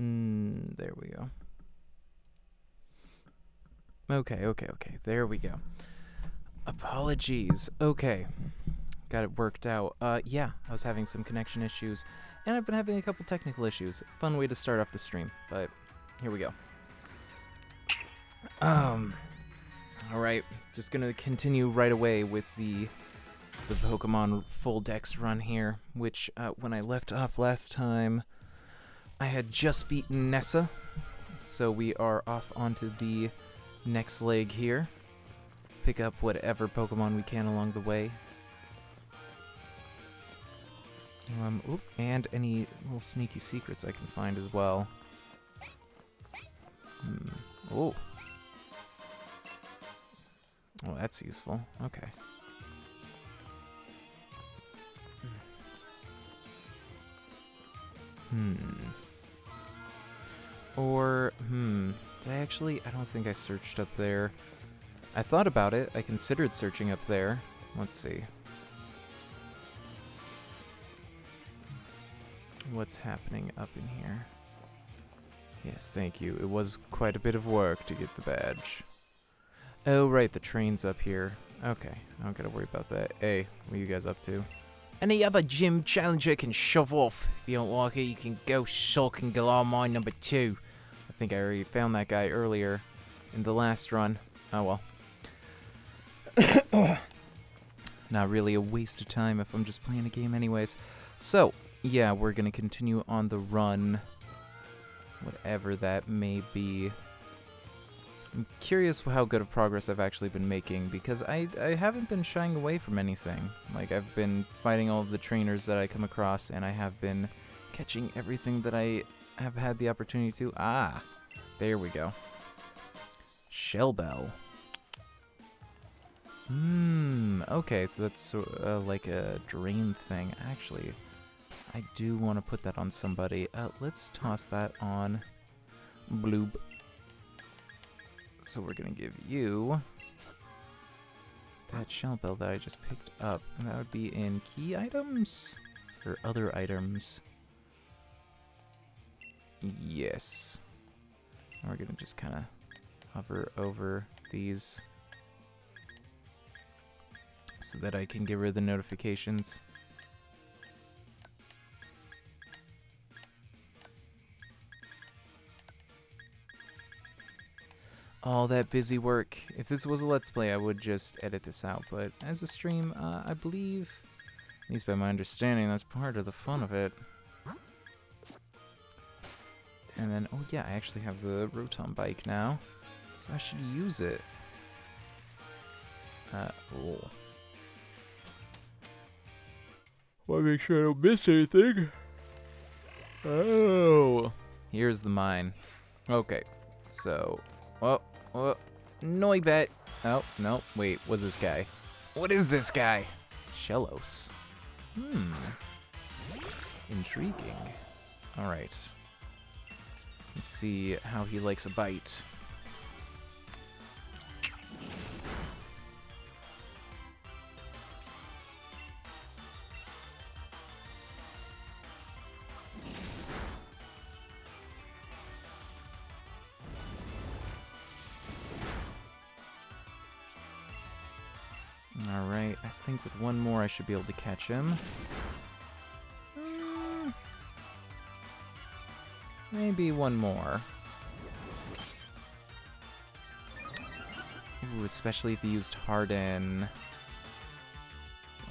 there we go. Okay, okay, okay. There we go. Apologies. Okay. Got it worked out. Uh, yeah, I was having some connection issues, and I've been having a couple technical issues. Fun way to start off the stream, but here we go. Um, alright, just gonna continue right away with the the Pokemon full dex run here, which uh, when I left off last time, I had just beaten Nessa, so we are off onto the next leg here. Pick up whatever Pokemon we can along the way. Um, oop, and any little sneaky secrets I can find as well. Hmm. Oh. Oh, that's useful. Okay. Hmm. Or, hmm. Did I actually? I don't think I searched up there. I thought about it. I considered searching up there. Let's see. What's happening up in here? Yes, thank you. It was quite a bit of work to get the badge. Oh, right, the train's up here. Okay, I don't gotta worry about that. Hey, what are you guys up to? Any other gym challenger can shove off. If you don't like it, you can go sulk and galar mine number two. I think I already found that guy earlier in the last run. Oh well. Not really a waste of time if I'm just playing a game anyways. So, yeah, we're gonna continue on the run. Whatever that may be. I'm curious how good of progress I've actually been making because I, I haven't been shying away from anything. Like, I've been fighting all of the trainers that I come across and I have been catching everything that I have had the opportunity to. Ah, there we go. Shell Bell. Hmm, okay, so that's uh, like a drain thing. Actually, I do want to put that on somebody. Uh, let's toss that on Bloob. So we're going to give you that shell bell that I just picked up. And that would be in key items or other items. Yes. We're going to just kind of hover over these so that I can get rid of the notifications. all that busy work. If this was a Let's Play, I would just edit this out, but as a stream, uh, I believe, at least by my understanding, that's part of the fun of it. And then, oh yeah, I actually have the Rotom bike now, so I should use it. Uh, oh. Want to make sure I don't miss anything. Oh. Here's the mine. Okay, so, well, Oh, Noibat. Oh, no. Wait, what's this guy? What is this guy? Shellos. Hmm. Intriguing. Alright. Let's see how he likes a bite. Alright, I think with one more I should be able to catch him. Maybe one more. Ooh, especially if he used Harden.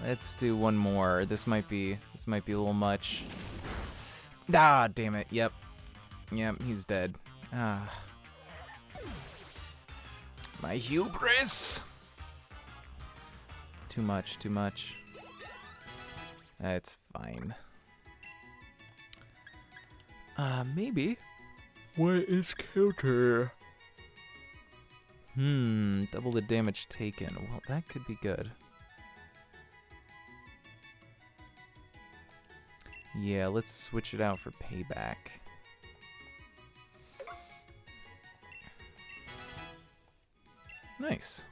Let's do one more. This might be this might be a little much. Ah, damn it. Yep. Yep, he's dead. Ah. My hubris! Too much, too much. That's fine. Uh, maybe. What is counter? Hmm, double the damage taken. Well, that could be good. Yeah, let's switch it out for payback. Nice.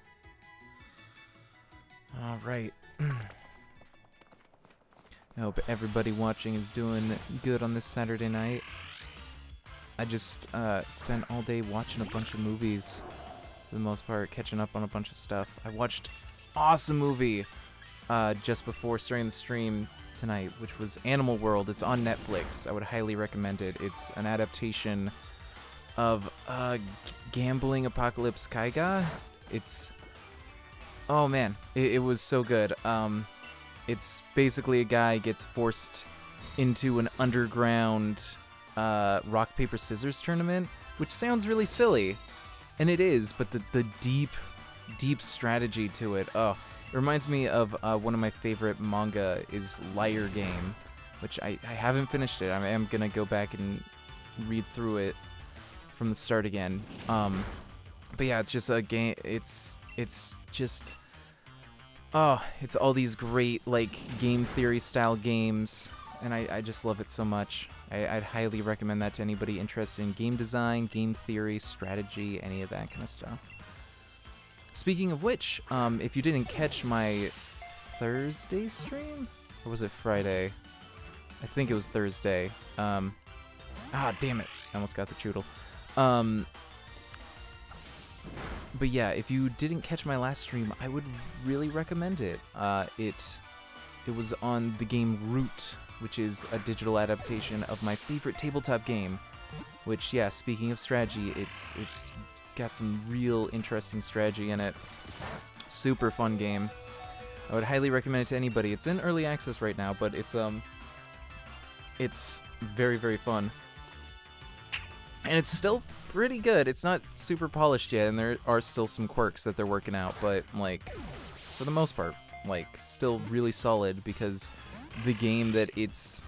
All right. I hope everybody watching is doing good on this Saturday night. I just uh, spent all day watching a bunch of movies, for the most part, catching up on a bunch of stuff. I watched awesome movie uh, just before starting the stream tonight, which was Animal World. It's on Netflix. I would highly recommend it. It's an adaptation of uh, Gambling Apocalypse Kaiji. It's oh man, it, it was so good. Um, it's basically a guy gets forced into an underground uh, rock paper scissors tournament, which sounds really silly, and it is. But the the deep, deep strategy to it. Oh, it reminds me of uh, one of my favorite manga is Liar Game, which I, I haven't finished it. I am gonna go back and read through it from the start again. Um, but yeah, it's just a game. It's it's just oh, it's all these great like game theory style games, and I, I just love it so much. I, I'd highly recommend that to anybody interested in game design, game theory, strategy, any of that kind of stuff. Speaking of which, um, if you didn't catch my Thursday stream, or was it Friday? I think it was Thursday. Um, ah, damn it! I almost got the Chewtle. Um, but yeah, if you didn't catch my last stream, I would really recommend it. Uh, it it was on the game Root, which is a digital adaptation of my favorite tabletop game. Which, yeah, speaking of strategy, it's it's got some real interesting strategy in it. Super fun game. I would highly recommend it to anybody. It's in early access right now, but it's um it's very very fun. And it's still pretty good. It's not super polished yet and there are still some quirks that they're working out, but like for the most part, like still really solid because the game that it's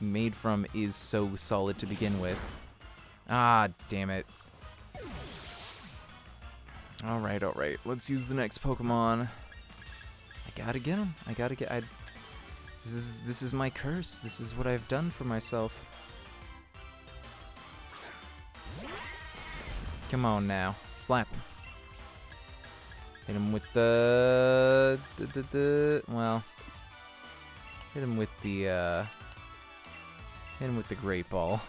made from is so solid to begin with. Ah, damn it. Alright, alright. Let's use the next Pokemon. I gotta get him. I gotta get... I, this is this is my curse. This is what I've done for myself. Come on now. Slap him. Hit him with the well... Hit him with the, uh... Hit him with the Great Ball.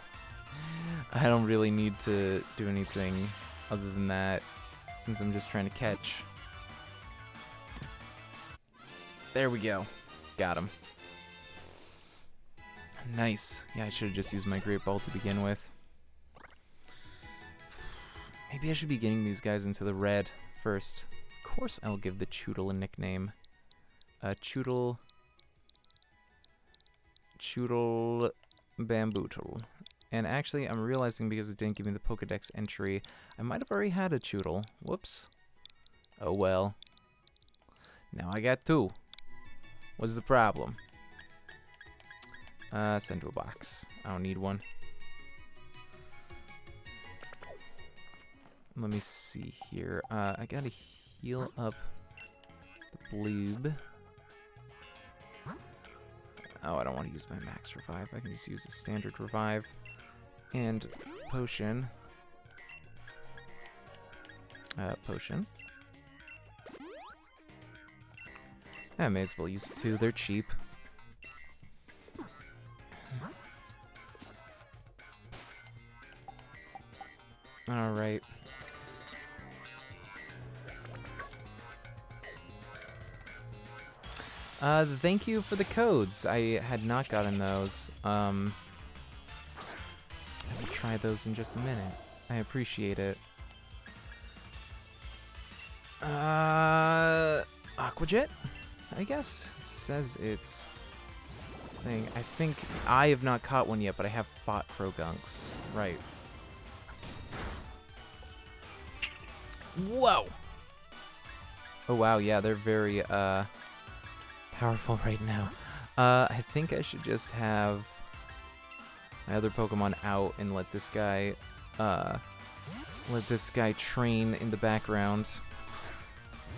I don't really need to do anything other than that, since I'm just trying to catch. There we go. Got him. Nice. Yeah, I should have just used my Great Ball to begin with. Maybe I should be getting these guys into the red first. Of course I'll give the Chewtle a nickname. Uh, Choodle... Choodle Bamboodle. And actually, I'm realizing because it didn't give me the Pokedex entry, I might have already had a Chewtle. Whoops. Oh well. Now I got two. What's the problem? Uh, send to a box. I don't need one. Let me see here. Uh, I gotta heal up the bloob. Oh, I don't want to use my max revive. I can just use a standard revive and potion. Uh, potion. I may as well use two. They're cheap. Alright. Uh, thank you for the codes. I had not gotten those. Um, I will try those in just a minute. I appreciate it. Uh, Aqua Jet? I guess it says it's thing. I think I have not caught one yet, but I have fought Croagunks. Right. Whoa! Oh wow, yeah, they're very uh powerful right now. Uh, I think I should just have my other Pokemon out and let this guy, uh, let this guy train in the background.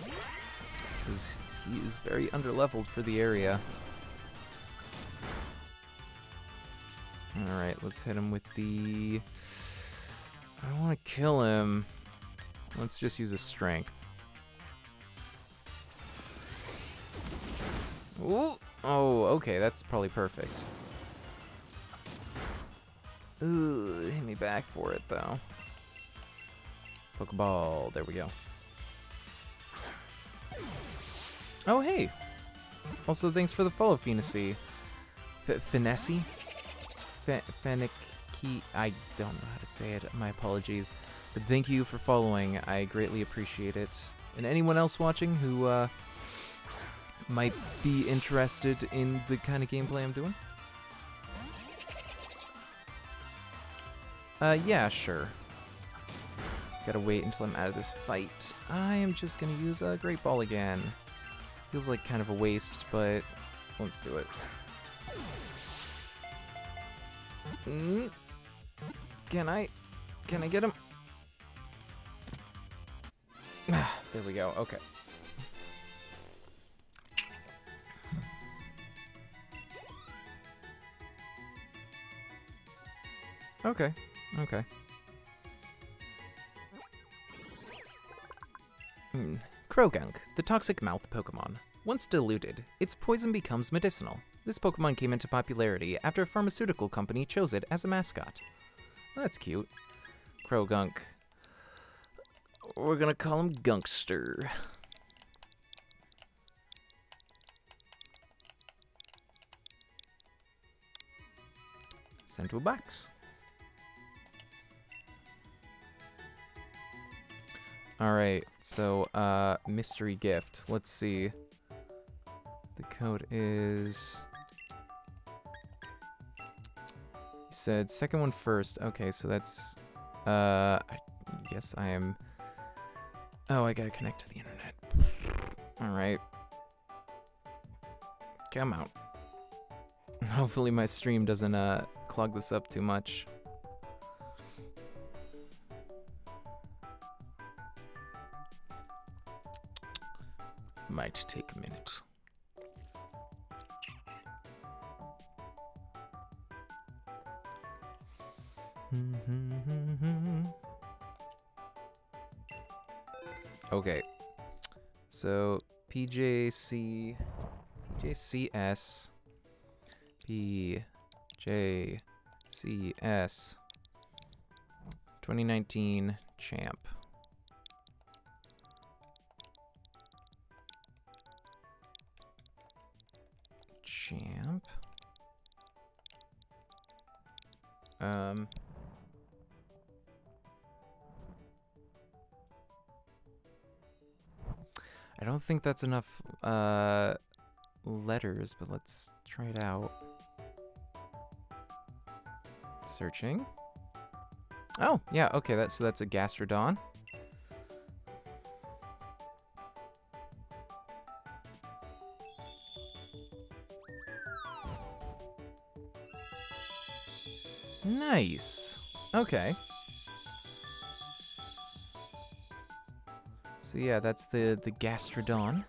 Because he is very underleveled for the area. Alright, let's hit him with the... I don't want to kill him. Let's just use a strength. Ooh. Oh, okay, that's probably perfect. Ooh, hit me back for it though. Pokeball. There we go. Oh, hey. Also, thanks for the follow, Phoenixy. F Finessi? F Feniki. I don't know how to say it. My apologies. But thank you for following. I greatly appreciate it. And anyone else watching who uh, might be interested in the kind of gameplay I'm doing? Uh, yeah, sure. Gotta wait until I'm out of this fight. I am just gonna use a Great Ball again. Feels like kind of a waste, but let's do it. Mm. Can I? Can I get him? there we go. Okay. Okay. Okay. Hmm. Croagunk, the toxic mouth Pokemon. Once diluted, its poison becomes medicinal. This Pokemon came into popularity after a pharmaceutical company chose it as a mascot. That's cute. Croagunk. We're gonna call him Gunkster. Sent to a box. Alright, so, uh, mystery gift. Let's see. The code is... You said second one first. Okay, so that's... Uh, I guess I am... Oh, I gotta connect to the internet. Alright. Come out. Hopefully my stream doesn't, uh, clog this up too much. Might take a minute. okay. So PJC PJCS PJCS 2019 champ. Champ. Um. I don't think that's enough uh, letters, but let's try it out. Searching. Oh, yeah, okay, that's, so that's a Gastrodon. Nice. Okay. So yeah, that's the, the Gastrodon.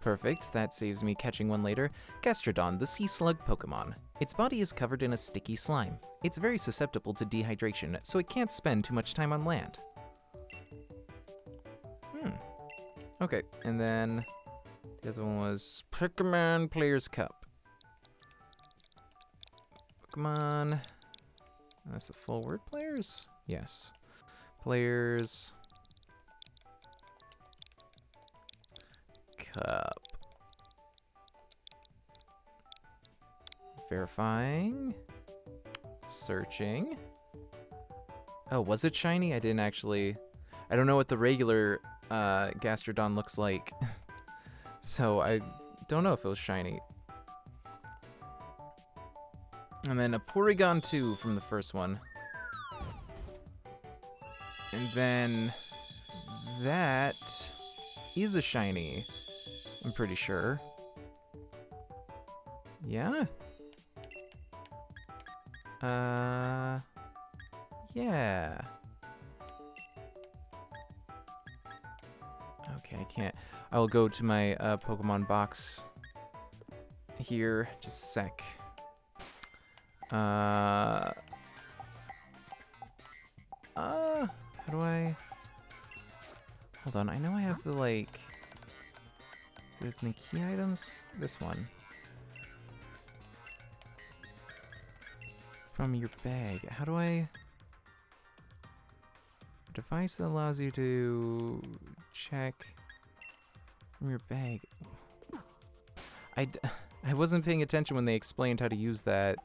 Perfect, that saves me catching one later. Gastrodon, the sea slug Pokemon. Its body is covered in a sticky slime. It's very susceptible to dehydration, so it can't spend too much time on land. Hmm. Okay, and then the other one was Pokemon Players Cup. Pokemon. That's the full word players? Yes. Players. Cup. Verifying. Searching. Oh, was it shiny? I didn't actually... I don't know what the regular uh, Gastrodon looks like. so I don't know if it was shiny. And then a Porygon 2 from the first one. And then that is a shiny. I'm pretty sure. Yeah? Uh, yeah. Okay, I can't. I will go to my uh, Pokemon box here. Just a sec. Uh, uh, how do I? Hold on, I know I have the like. Is it the key items? This one. from your bag. How do I... Device that allows you to check from your bag. I, d I wasn't paying attention when they explained how to use that.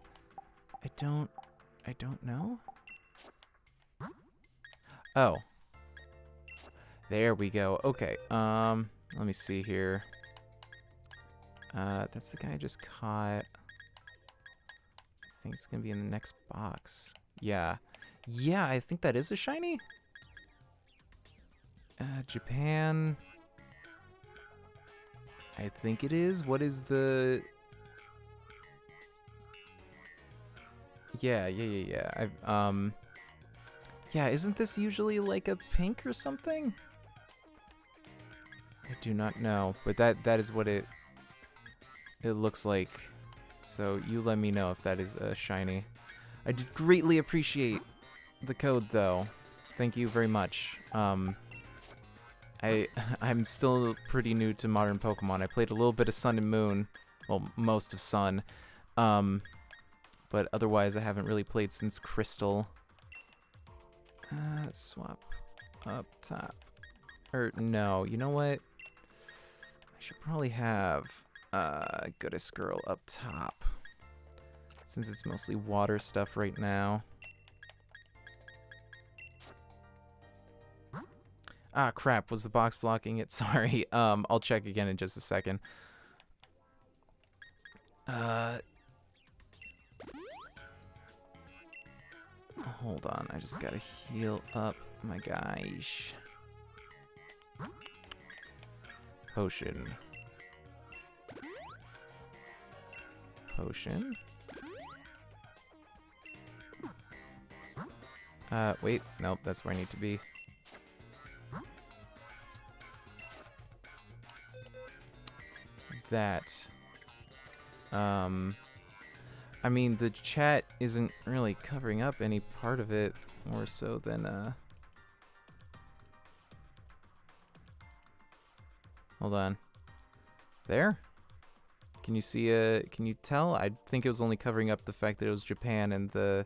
I don't... I don't know? Oh. There we go. Okay, um, let me see here. Uh, that's the guy I just caught. I think it's gonna be in the next box. Yeah. Yeah, I think that is a shiny. Uh, Japan. I think it is. What is the... Yeah, yeah, yeah, yeah. I've, um... Yeah, isn't this usually like a pink or something? I do not know, but that that is what it it looks like. So you let me know if that is a shiny. I greatly appreciate the code though. Thank you very much. Um I I'm still pretty new to modern Pokemon. I played a little bit of Sun and Moon, well, most of Sun. Um but otherwise I haven't really played since Crystal. Uh, swap up top. Or no, you know what? I should probably have uh, Goodest Girl up top. Since it's mostly water stuff right now. Ah, crap. Was the box blocking it? Sorry. Um, I'll check again in just a second. Uh, Hold on, I just gotta heal up my guys. Potion. Potion. Uh, wait, nope, that's where I need to be. That. Um... I mean, the chat isn't really covering up any part of it more so than, uh... Hold on. There? Can you see, uh, can you tell? I think it was only covering up the fact that it was Japan and the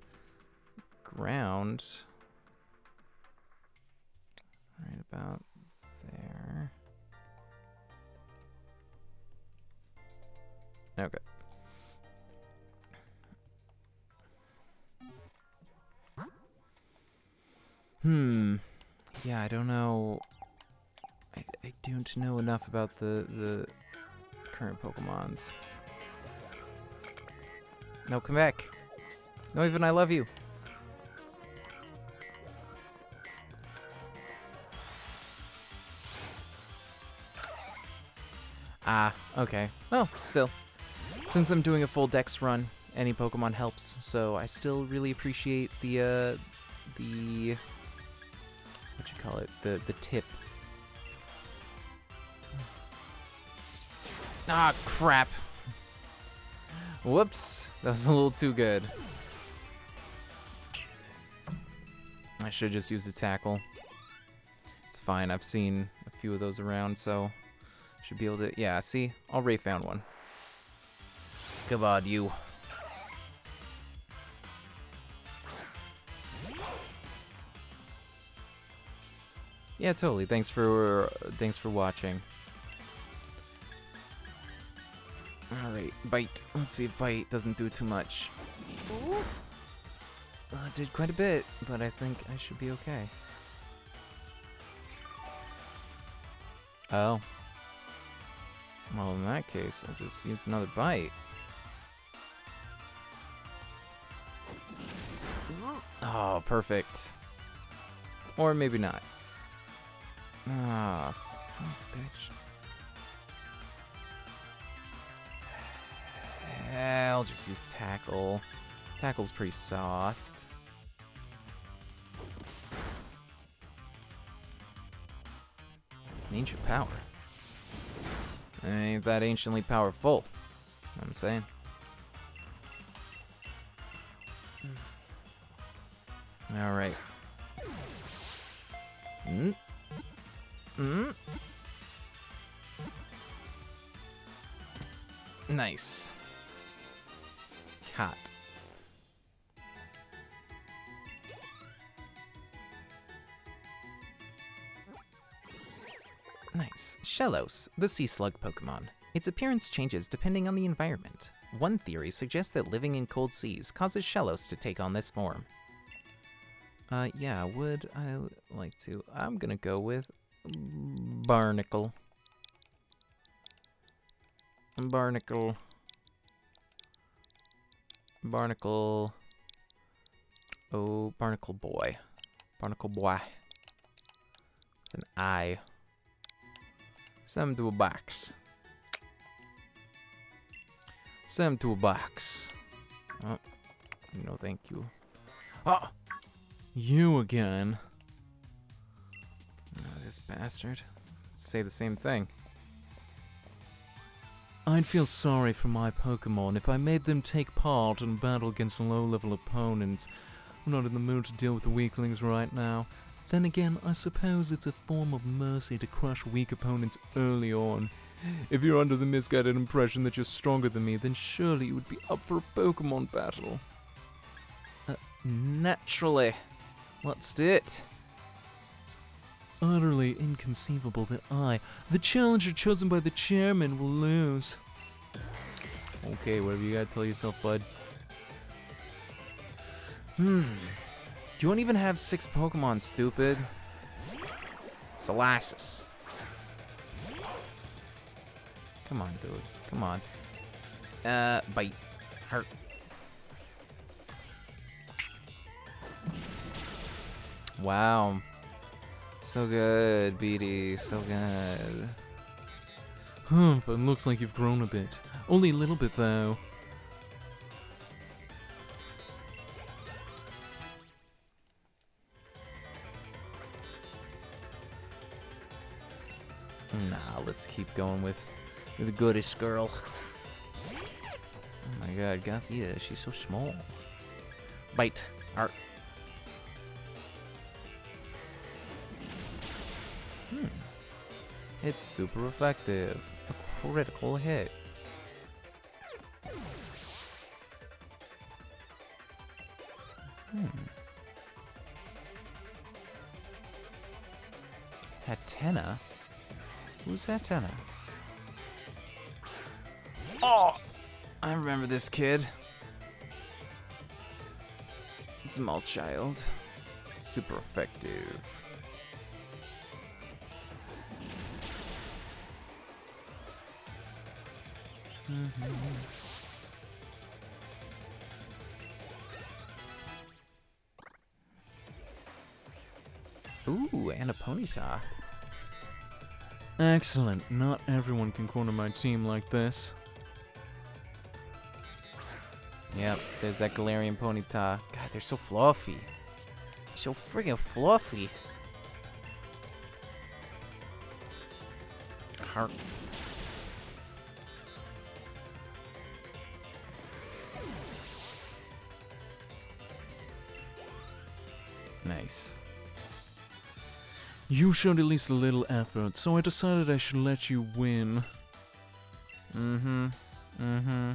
ground. Right about there. Okay. Hmm. Yeah, I don't know. I, I don't know enough about the the current Pokemons. No, come back. No, even I love you. Ah, okay. Well, still. Since I'm doing a full dex run, any Pokemon helps, so I still really appreciate the, uh, the what you call it, the the tip. Ah, crap. Whoops, that was a little too good. I should just use the tackle. It's fine, I've seen a few of those around, so should be able to, yeah, see, already found one. Come on, you. Yeah, totally. Thanks for thanks for watching. All right, bite. Let's see if bite doesn't do too much. Uh, did quite a bit, but I think I should be okay. Oh. Well, in that case, I'll just use another bite. Oh, perfect. Or maybe not. Ah, son of a bitch. I'll just use tackle. Tackle's pretty soft. Ancient power. Ain't that anciently powerful. I'm saying. Alright. Mm. Nice. Cat. Nice. Shellos, the sea slug Pokemon. Its appearance changes depending on the environment. One theory suggests that living in cold seas causes Shellos to take on this form. Uh, yeah, would I like to? I'm gonna go with Barnacle. Barnacle. Barnacle. Oh, Barnacle Boy. Barnacle Boy. With an I. Send him to a box. Send him to a box. Oh, no thank you. Oh! You again. Oh, this bastard. Say the same thing. I'd feel sorry for my Pokemon if I made them take part in battle against low-level opponents. I'm not in the mood to deal with the weaklings right now. Then again, I suppose it's a form of mercy to crush weak opponents early on. If you're under the misguided impression that you're stronger than me, then surely you would be up for a Pokemon battle. Uh, naturally. Do it. Utterly inconceivable that I, the challenger chosen by the chairman, will lose. Okay, whatever you gotta tell yourself, bud. Hmm. You won't even have six Pokemon, stupid. Solosis. Come on, dude. Come on. Uh, bite. Hurt. Wow. So good, BD. So good. Hmm, huh, it looks like you've grown a bit. Only a little bit, though. Nah, let's keep going with, with the goodest girl. Oh my god, Gothita, she's so small. Bite. Art. It's super effective. A critical hit. Hmm. Hatenna? Who's Hatenna? Oh! I remember this kid. Small child. Super effective. Mm-hmm. Ooh, and a Ponyta. Excellent. Not everyone can corner my team like this. Yep, there's that Galarian Ponyta. God, they're so fluffy. So friggin' fluffy. Heart. Nice. You showed at least a little effort, so I decided I should let you win. Mm-hmm. Mm-hmm.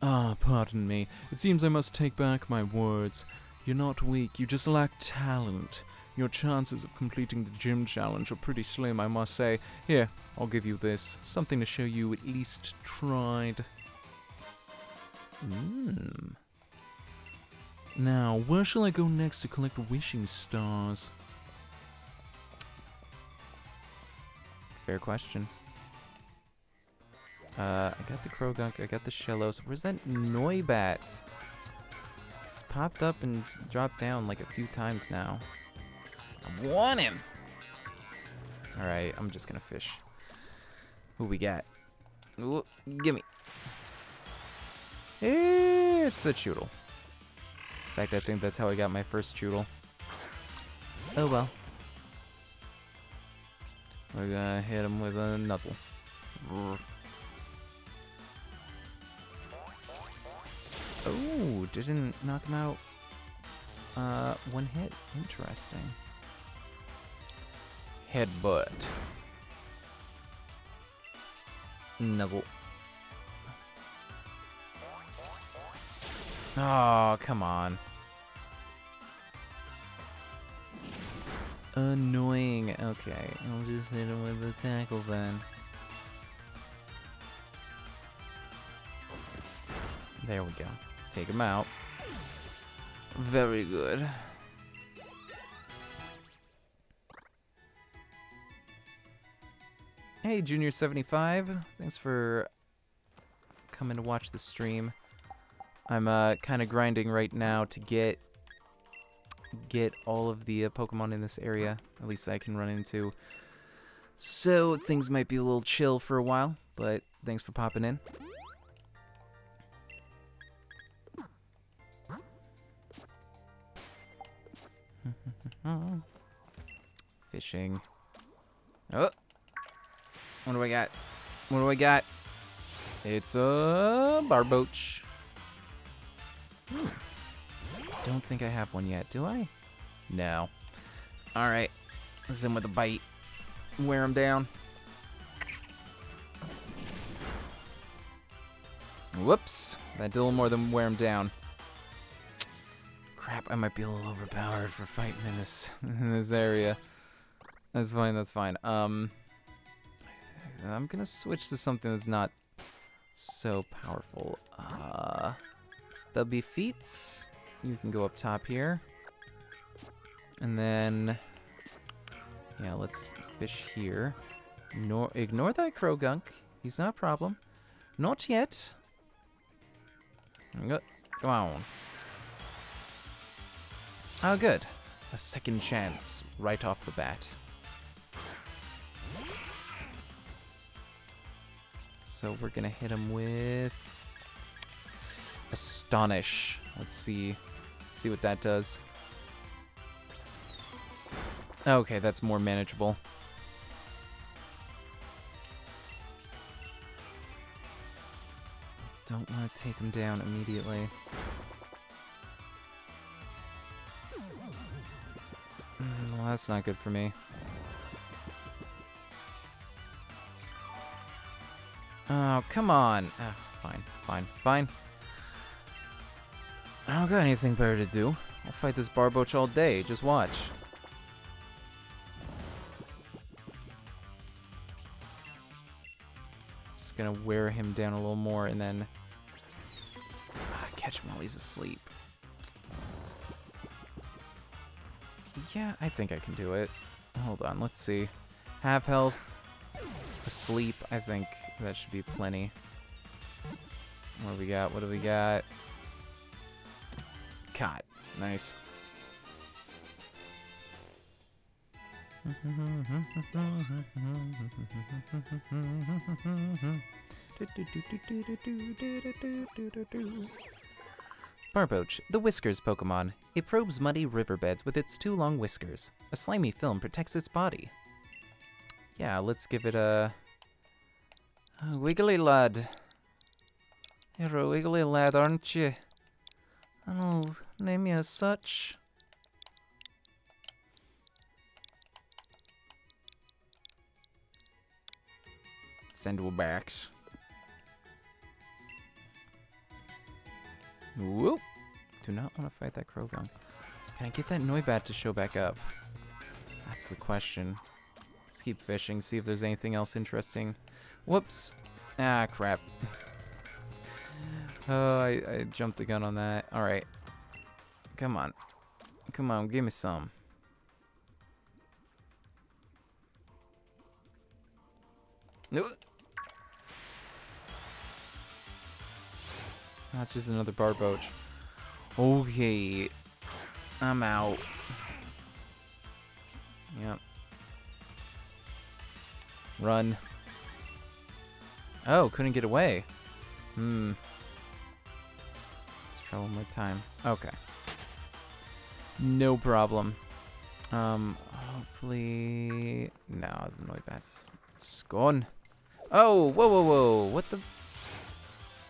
Ah, pardon me. It seems I must take back my words. You're not weak, you just lack talent. Your chances of completing the gym challenge are pretty slim, I must say. Here, I'll give you this. Something to show you at least tried. Mmm. Now, where shall I go next to collect wishing stars? Fair question. Uh, I got the Croagunk, I got the Shellos. Where's that Noibat? It's popped up and dropped down like a few times now. I want him! Alright, I'm just gonna fish. Who we got? Ooh, gimme. It's a Chewtle. In fact, I think that's how I got my first Chewtle. Oh well. We're gonna hit him with a Nuzzle. Oh, didn't knock him out. Uh, one hit. Interesting. Headbutt. Nuzzle. Oh, come on. Annoying. Okay, I'll just hit him with the tackle then. There we go. Take him out. Very good. Hey, Junior75. Thanks for coming to watch the stream. I'm uh, kind of grinding right now to get get all of the uh, Pokemon in this area, at least I can run into. So things might be a little chill for a while, but thanks for popping in. Fishing. Oh! What do I got? What do I got? It's a barboach. Hmm. Don't think I have one yet, do I? No. Alright. In with a bite. Wear him down. Whoops. That did a little more than wear him down. Crap, I might be a little overpowered for fighting in this in this area. That's fine, that's fine. Um I'm gonna switch to something that's not so powerful. Uh stubby feet. You can go up top here. And then yeah, let's fish here. Nor ignore that Croagunk. He's not a problem. Not yet. Come on. Oh, good. A second chance right off the bat. So we're gonna hit him with Astonish. Let's see, see what that does. Okay, that's more manageable. Don't want to take him down immediately. Mm, well, that's not good for me. Oh, come on. Ah, fine, fine, fine. I don't got anything better to do. I'll fight this Barboach all day. Just watch. Just gonna wear him down a little more and then ah, catch him while he's asleep. Yeah, I think I can do it. Hold on, let's see. Half health, asleep, I think that should be plenty. What do we got? What do we got? Caught. Nice. Barboach, the Whiskers Pokemon. It probes muddy riverbeds with its two long whiskers. A slimy film protects its body. Yeah, let's give it a... a wiggly lad. You're a wiggly lad, aren't you? And I'll name you as such. Sandalbacks. Whoop! Do not want to fight that Croagunk. Can I get that Noibat to show back up? That's the question. Let's keep fishing, see if there's anything else interesting. Whoops! Ah, crap. oh, I, I jumped the gun on that. Alright. Come on. Come on, give me some. No. That's just another Barboach. Okay. I'm out. Yep. Run. Oh, couldn't get away. Hmm. Try one more time. Okay. No problem. Um, hopefully... No, the Noibat's gone. Oh, whoa, whoa, whoa. What the...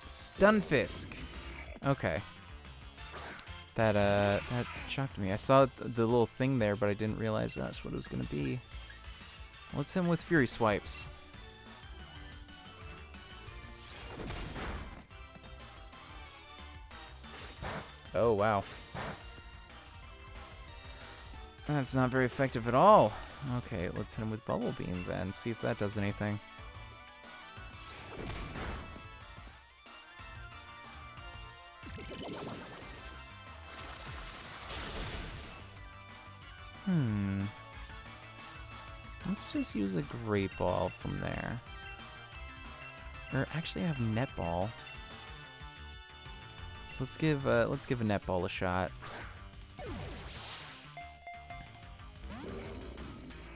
Stunfisk. Okay. That, uh, that shocked me. I saw the little thing there, but I didn't realize that's what it was going to be. What's him with Fury Swipes? Oh, wow. That's not very effective at all. Okay, let's hit him with Bubble Beam then, see if that does anything. Hmm. Let's just use a Great Ball from there. Or actually I have Netball. Let's give uh, let's give a Netball a shot.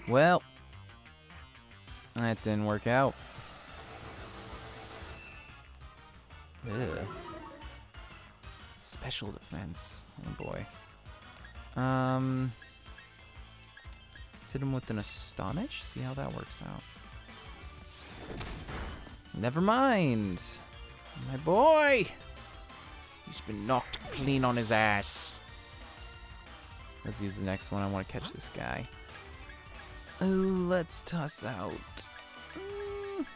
Well, that didn't work out. Ugh. Special defense. Oh boy. Um, let's hit him with an astonish. See how that works out. Never mind. My boy. He's been knocked clean on his ass. Let's use the next one. I want to catch this guy. Oh, let's toss out. Mm.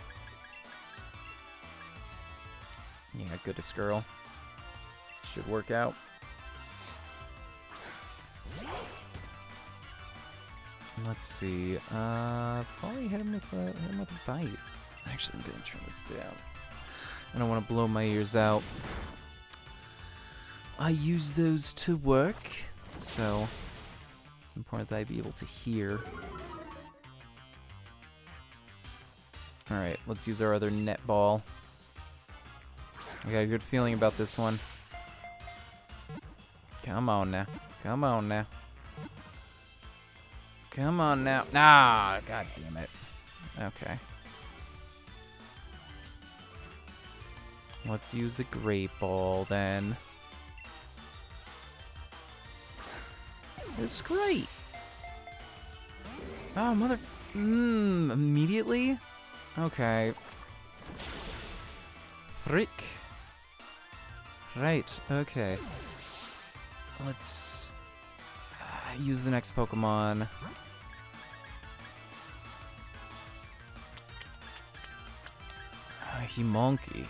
Yeah, goodest girl. Should work out. Let's see. Uh, probably hit him with a hit him with a bite. Actually, I'm gonna turn this down. I don't want to blow my ears out. I use those to work, so it's important that I be able to hear. Alright, let's use our other net ball. I got a good feeling about this one. Come on now. Come on now. Come on now. Nah, god damn it. Okay. Let's use a great ball then. It's great. Oh, mother... Mmm, immediately? Okay. Frick. Right, okay. Let's uh, use the next Pokemon. Uh, Hitmonkey.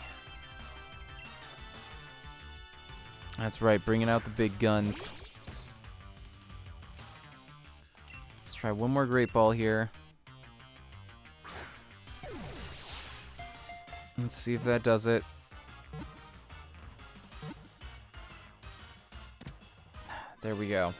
That's right, bringing out the big guns. Try one more Great Ball here. Let's see if that does it. There we go.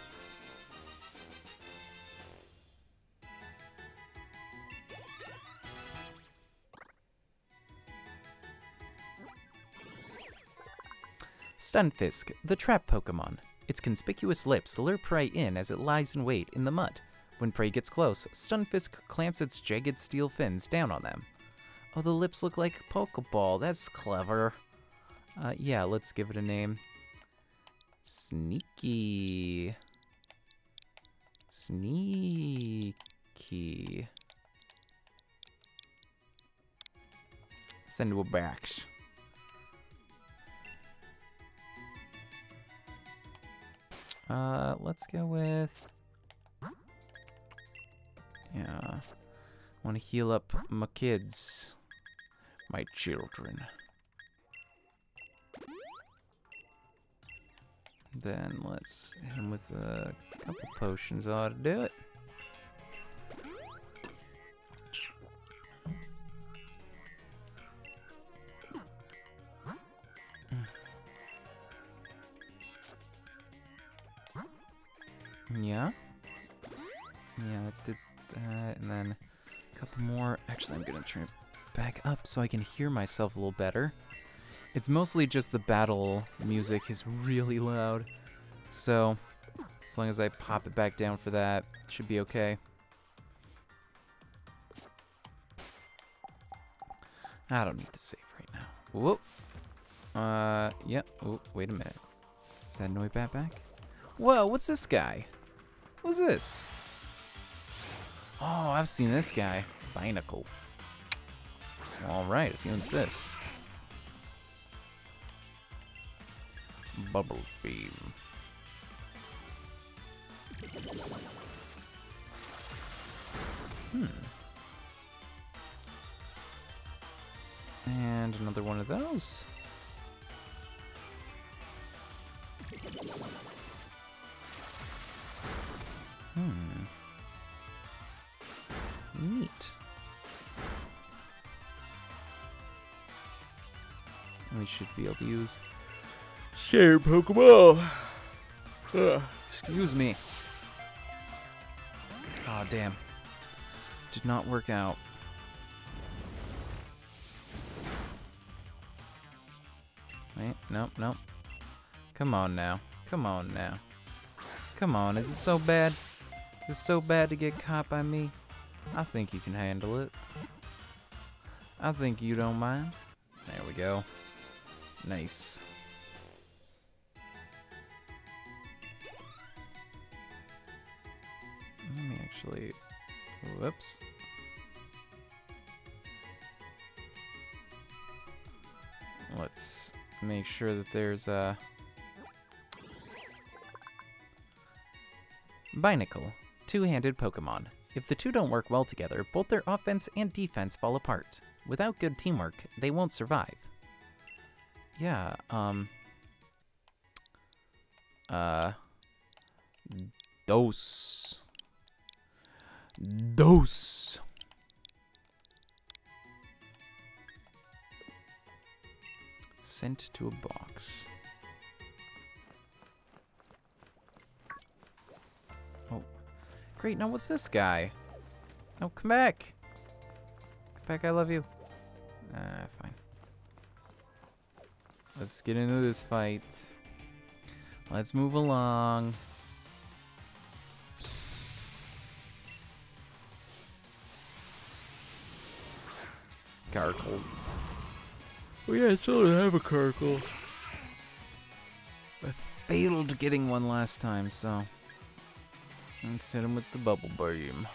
Stunfisk, the trap Pokemon. Its conspicuous lips lure prey in as it lies in wait in the mud. When prey gets close, Stunfisk clamps its jagged steel fins down on them. Oh, the lips look like Pokeball. That's clever. Uh, yeah, let's give it a name. Sneaky. Sneaky. Send a box. Uh, let's go with... Yeah. I Want to heal up my kids. My children. Then let's hit him with a couple potions ought to do it. Mm. Yeah. Yeah, and then a couple more. Actually, I'm gonna turn it back up so I can hear myself a little better. It's mostly just the battle music is really loud. So, as long as I pop it back down for that, should be okay. I don't need to save right now. Whoop. Uh, yeah. Oh, wait a minute. Is that Noibat back? Whoa, what's this guy? Who's this? Oh, I've seen this guy. Binacle. Alright, if you insist. Bubble Beam. Hmm. And another one of those. Should be able to use share Pokeball! Ugh, excuse me. Oh damn. Did not work out. Wait, nope, nope. Come on now. Come on now. Come on, is it so bad? Is it so bad to get caught by me? I think you can handle it. I think you don't mind. There we go. Nice. Let me actually... Whoops. Let's make sure that there's a... Binacle. Two-handed Pokemon. If the two don't work well together, both their offense and defense fall apart. Without good teamwork, they won't survive. Yeah, um... Uh... Dose. Dose. Sent to a box. Oh, great. Now what's this guy? Oh, come back. Come back, I love you. Ah, fine. Let's get into this fight. Let's move along. Gargle. Oh yeah, I still don't have a Carkol. I failed getting one last time, so... Let's hit him with the bubble beam.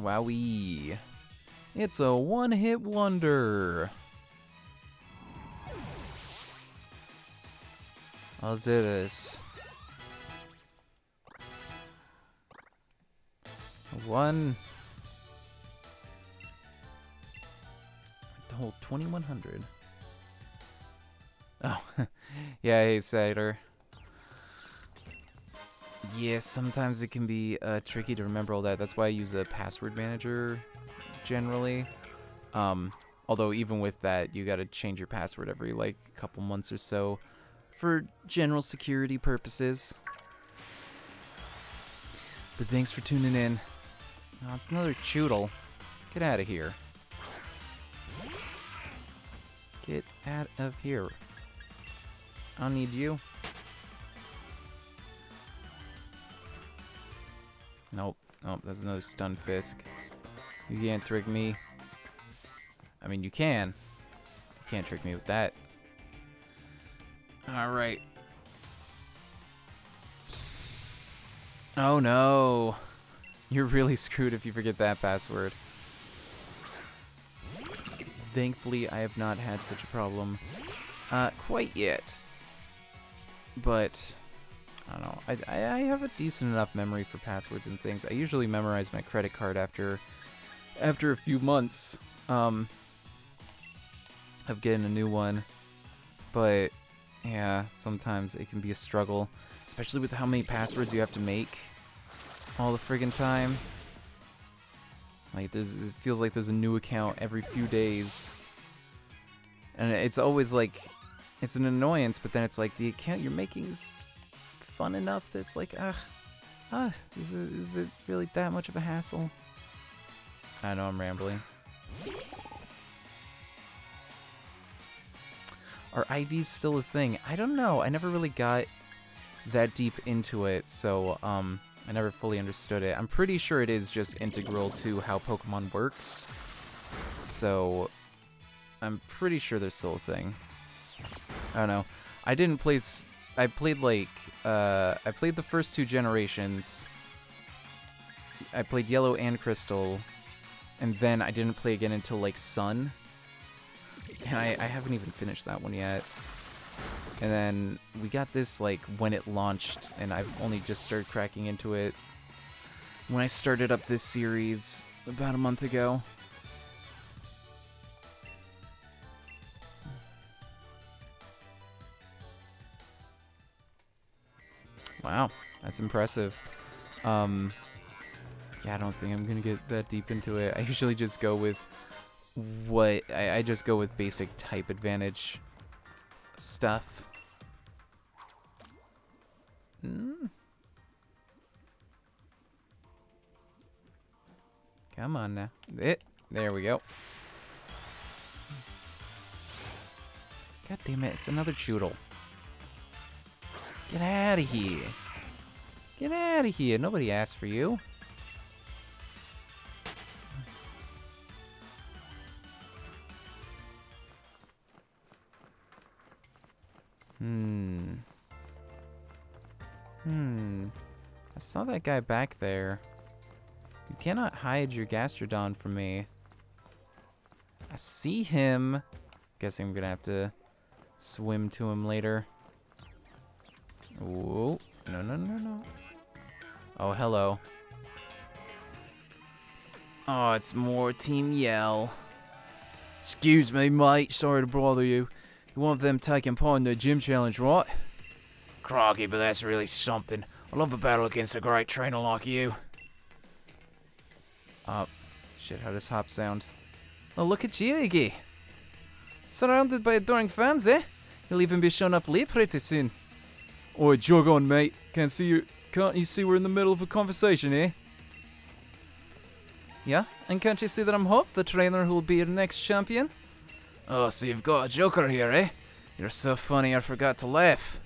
Wowie. It's a one-hit wonder. Let's do this. One. Hold 2100. Oh, yeah, hey, Cider. Yeah, sometimes it can be uh, tricky to remember all that. That's why I use a password manager generally. Um, although even with that, you gotta change your password every like couple months or so for general security purposes. But thanks for tuning in. Oh, it's another Chewtle. Get out of here. Get out of here. I need you. Nope. Nope, that's another Stunfisk. You can't trick me. I mean, you can. You can't trick me with that. Alright. Oh no. You're really screwed if you forget that password. Thankfully, I have not had such a problem uh, quite yet. But, I don't know. I, I, I have a decent enough memory for passwords and things. I usually memorize my credit card after after a few months um, of getting a new one. But, yeah, sometimes it can be a struggle. Especially with how many passwords you have to make all the friggin' time. Like, there's, it feels like there's a new account every few days. And it's always like, it's an annoyance, but then it's like the account you're making is fun enough that it's like, ah, ah, is it, is it really that much of a hassle? I know I'm rambling. Are IVs still a thing? I don't know. I never really got that deep into it, so um, I never fully understood it. I'm pretty sure it is just integral to how Pokemon works. So I'm pretty sure there's still a thing. I don't know. I didn't play. I played like uh, I played the first two generations. I played Yellow and Crystal, and then I didn't play again until like Sun. And I, I haven't even finished that one yet. And then we got this like when it launched, and I've only just started cracking into it when I started up this series about a month ago. Wow, that's impressive. Um, yeah, I don't think I'm gonna get that deep into it. I usually just go with what I, I just go with basic type advantage stuff. Hmm. Come on now. It. There we go. God damn it, it's another Chewtle. Get out of here. Get out of here. Nobody asked for you. Hmm. Hmm. I saw that guy back there. You cannot hide your Gastrodon from me. I see him. Guessing I'm gonna have to swim to him later. Whoa. No, no, no, no. Oh, hello. Oh, it's more Team Yell. Excuse me, mate. Sorry to bother you. You want them taking part in the gym challenge, right? Croggy, but that's really something. I love a battle against a great trainer like you. Oh, shit, how does Hop sound? Oh, look at you, Iggy. Surrounded by adoring fans, eh? You'll even be showing up late pretty soon. Oi, jog on, mate. Can't see you. Can't you see we're in the middle of a conversation, eh? Yeah? And can't you see that I'm Hop, the trainer who will be your next champion? Oh, so you've got a joker here, eh? You're so funny I forgot to laugh.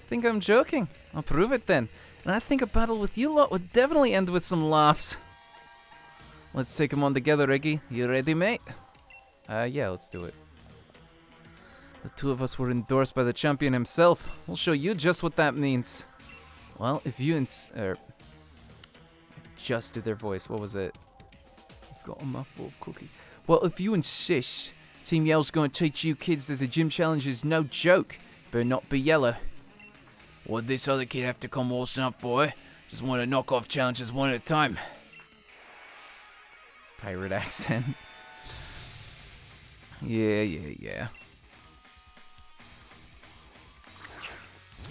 I think I'm joking? I'll prove it then. And I think a battle with you lot would definitely end with some laughs. Let's take them on together, Iggy. You ready, mate? Uh, yeah, let's do it. The two of us were endorsed by the champion himself. We'll show you just what that means. Well, if you ins- er, adjusted their voice. What was it? Got a mouthful of cookie. Well, if you insist, Team Yell's going to teach you kids that the gym challenge is no joke. Better not be yellow. What'd this other kid have to come waltzing up for? Eh? Just want to knock off challenges one at a time. Pirate accent. yeah, yeah, yeah.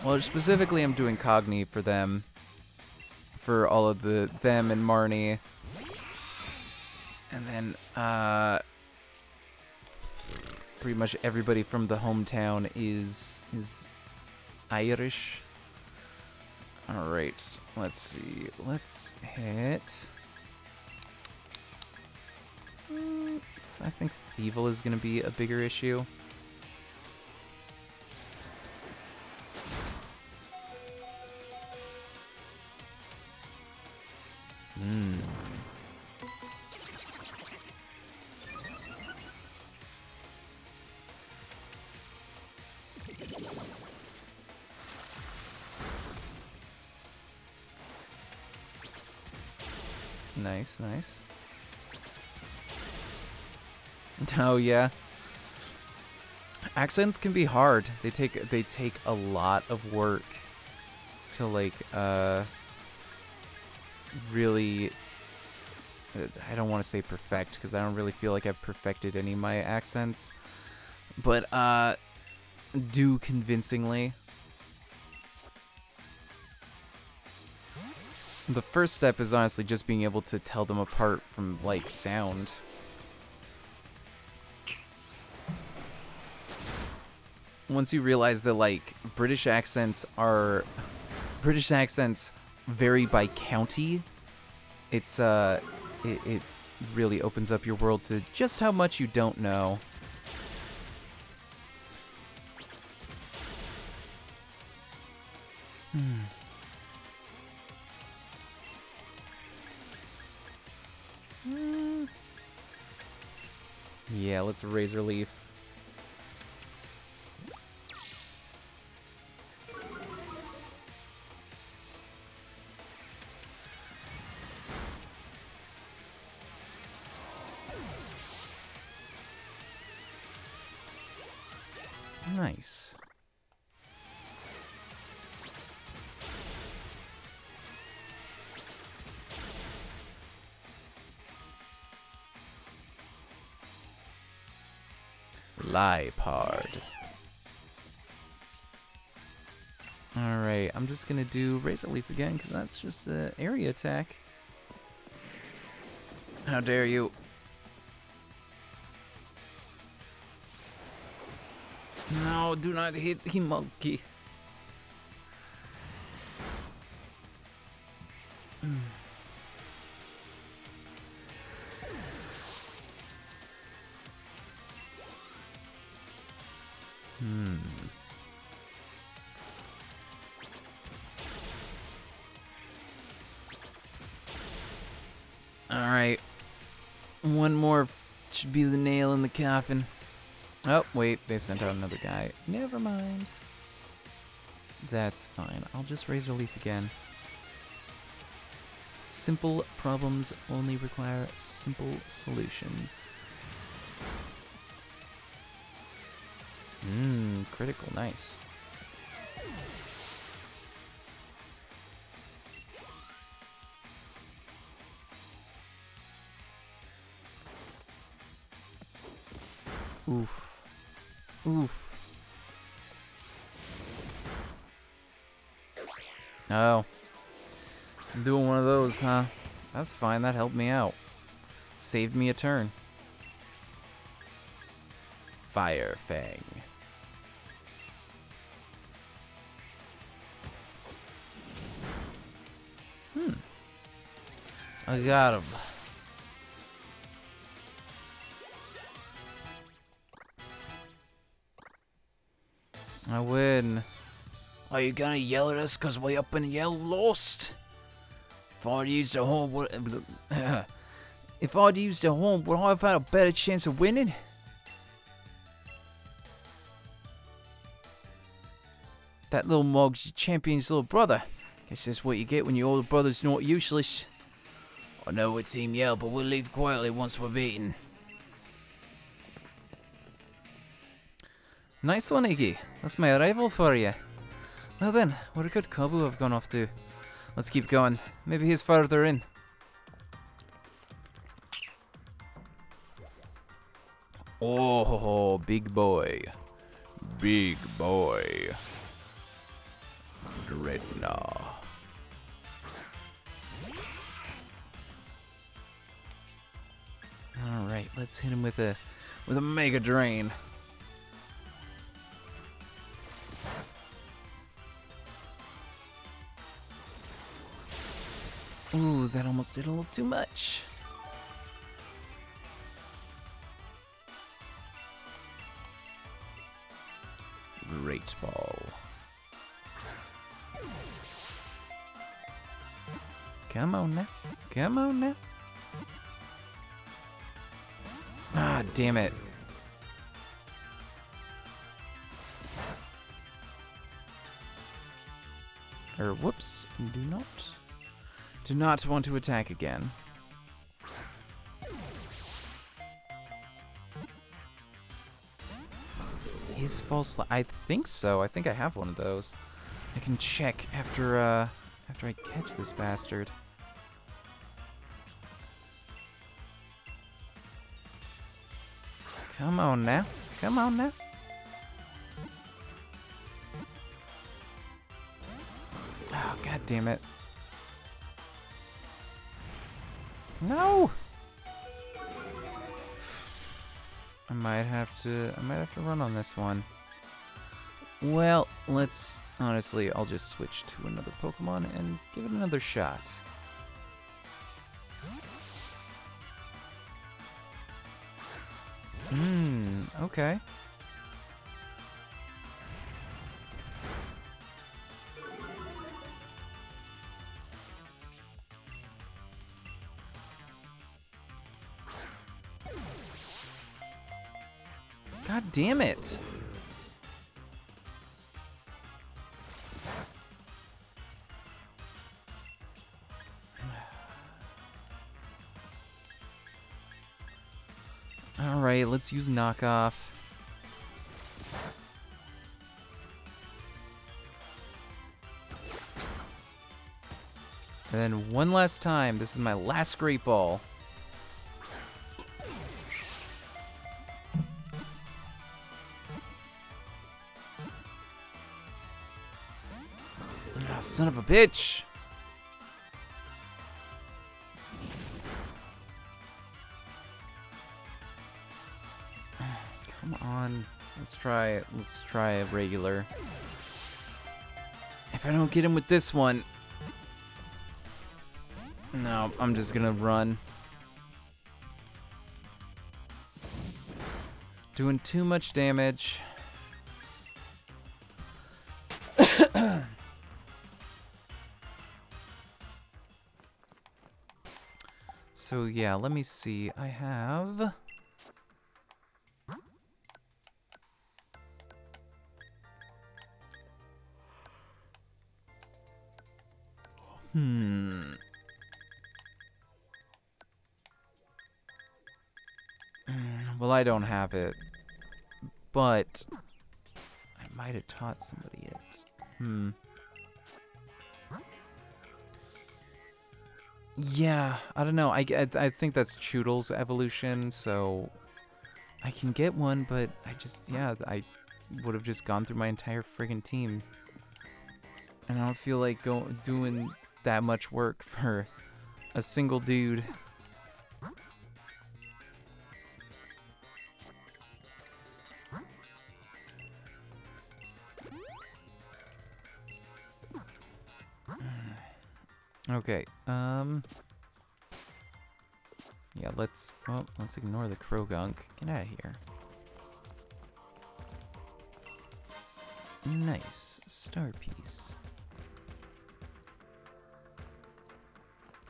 Well, specifically, I'm doing Cockney for them. For all of the them and Marnie. And then, uh, pretty much everybody from the hometown is is Irish. All right, let's see. Let's hit. I think Evil is going to be a bigger issue. Hmm. Nice. Oh yeah. Accents can be hard. They take they take a lot of work to like uh really uh, I don't want to say perfect because I don't really feel like I've perfected any of my accents. But uh do convincingly. The first step is honestly just being able to tell them apart from like sound. Once you realize that like British accents are British accents vary by county, it's uh it, it really opens up your world to just how much you don't know. Let's razor leaf. Liepard. Alright, I'm just gonna do Razor Leaf again, because that's just an area attack. How dare you? No, do not hit him, monkey. One more should be the nail in the coffin. Oh, wait, they sent out another guy. Never mind. That's fine. I'll just Razor Leaf again. Simple problems only require simple solutions. Mmm, critical, nice. Oof. Oof. Oh. I'm doing one of those, huh? That's fine, that helped me out. Saved me a turn. Fire Fang. Hmm. I got him. Are you gonna yell at us cause we up and yell lost? If I'd used a horn, would if I'd used a horn, would I have had a better chance of winning? That little mog's your champion's little brother. Guess that's what you get when your older brother's not useless. I know we're team yell, but we'll leave quietly once we're beaten. Nice one, Iggy. That's my arrival for you. Well then, what a good Kabu I've gone off to. Let's keep going. Maybe he's further in. Oh, big boy. Big boy. Drednaw. All right, let's hit him with a with a mega drain. Ooh, that almost did a little too much. Great ball. Come on now. Come on now. Ah, damn it. Or whoops, do not. Do not want to attack again. Is false I think so. I think I have one of those. I can check after uh after I catch this bastard. Come on now. Come on now. Oh, god damn it. No! I might have to I might have to run on this one. Well, let's honestly, I'll just switch to another Pokemon and give it another shot. Hmm, okay. Damn it. Alright, let's use knockoff. And then one last time. This is my last Great Ball. A bitch. Come on. Let's try let's try a regular. If I don't get him with this one. No, I'm just gonna run. Doing too much damage. Yeah, let me see. I have Hmm. Mm, well, I don't have it. But I might have taught somebody it. Hmm. Yeah, I don't know. I, I, I think that's Chewtle's evolution, so I can get one, but I just, yeah, I would have just gone through my entire friggin' team. And I don't feel like go, doing that much work for a single dude. Let's... Well, let's ignore the Croagunk. Get out of here. Nice. Star piece.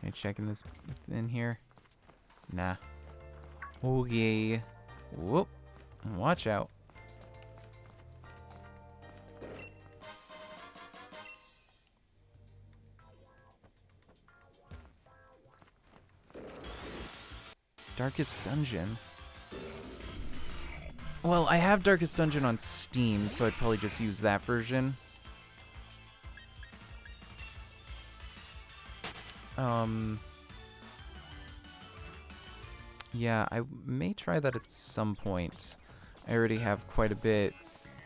Can I check in this in here? Nah. Okay. Whoop. Watch out. Darkest Dungeon. Well, I have Darkest Dungeon on Steam, so I'd probably just use that version. Um, yeah, I may try that at some point. I already have quite a bit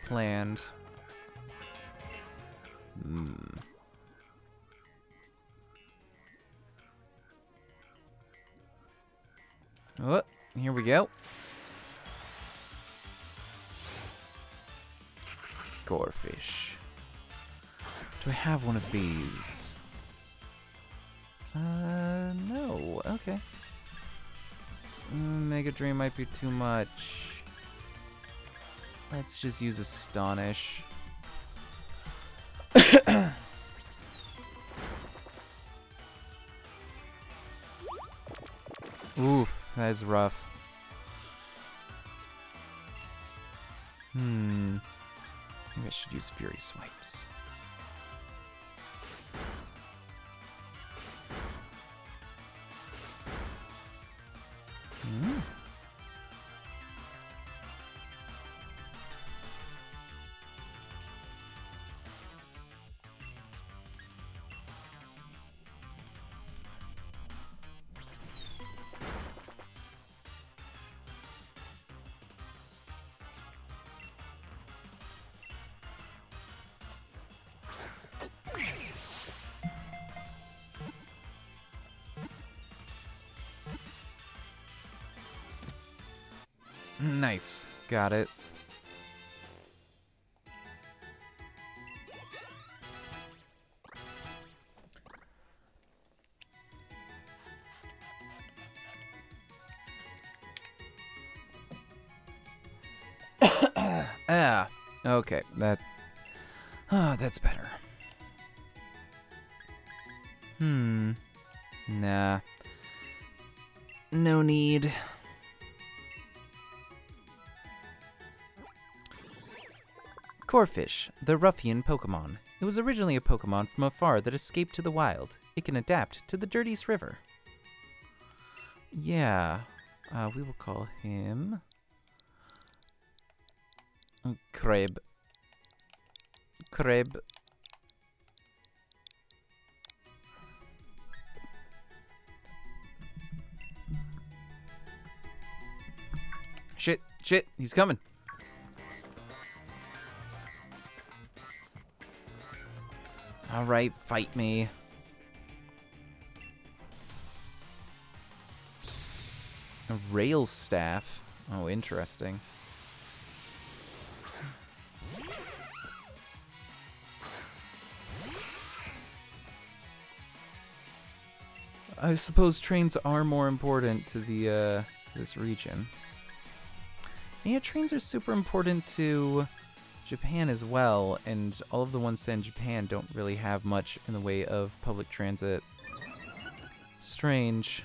planned. Hmm. Oh, here we go. Corphish. Do I have one of these? Uh, no. Okay. Mm, Mega Drain might be too much. Let's just use Astonish. Oof, that is rough. Hmm. Maybe I should use Fury Swipes. Nice. Got it. ah, okay, that, ah, oh, that's better. Hmm, nah, no need. Corphish, the ruffian Pokemon. It was originally a Pokemon from afar that escaped to the wild. It can adapt to the dirtiest river. Yeah, uh, we will call him... Kreb. Kreb. Shit, shit, he's coming. Alright, fight me. A rail staff. Oh, interesting. I suppose trains are more important to the uh, this region. yeah, trains are super important to Japan as well, and all of the ones in Japan don't really have much in the way of public transit. Strange.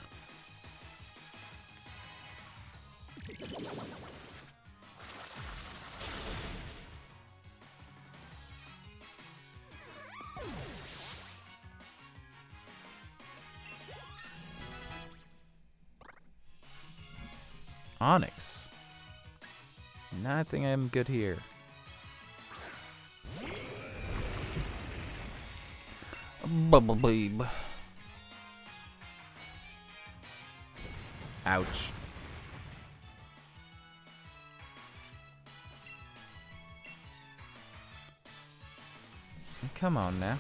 Onix. Nah, I think I'm good here. Bubble babe. Ouch. Come on now.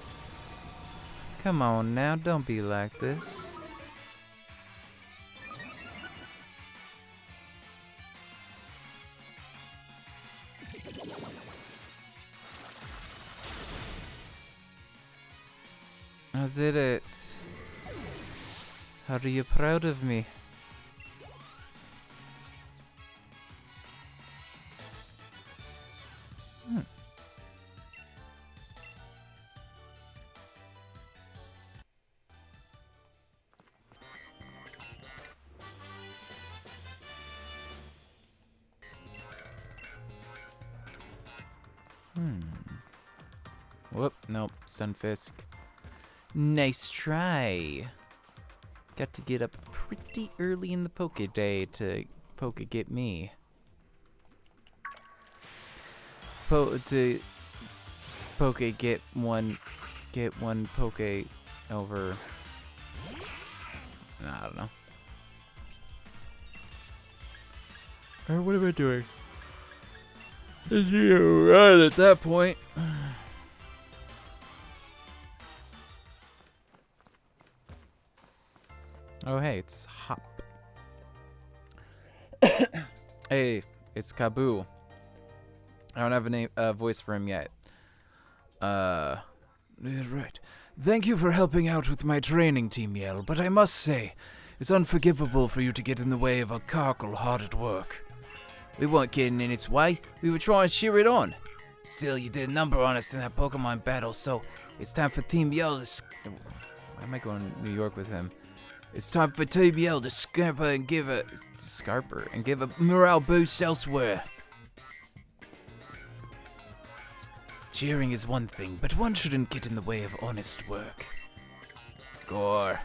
Come on now, don't be like this. Did it. Are you proud of me? Hmm. Hmm. Whoop, nope, Stunfisk. Nice try. Got to get up pretty early in the poke day to poke get me. Po to poke get one get one poke over I don't know. Or what am I doing? It's you right at that point. Oh, hey, it's Hop. hey, it's Kabu. I don't have a name, uh, voice for him yet. Uh, right. Thank you for helping out with my training, Team Yell, but I must say, it's unforgivable for you to get in the way of a Carkol hard at work. We weren't getting in its way, we were trying to cheer it on. Still, you did a number on us in that Pokemon battle, so it's time for Team Yell to... Why am I going to New York with him? It's time for TBL to scamper and give a scarper and give a morale boost elsewhere. Cheering is one thing, but one shouldn't get in the way of honest work. Gore.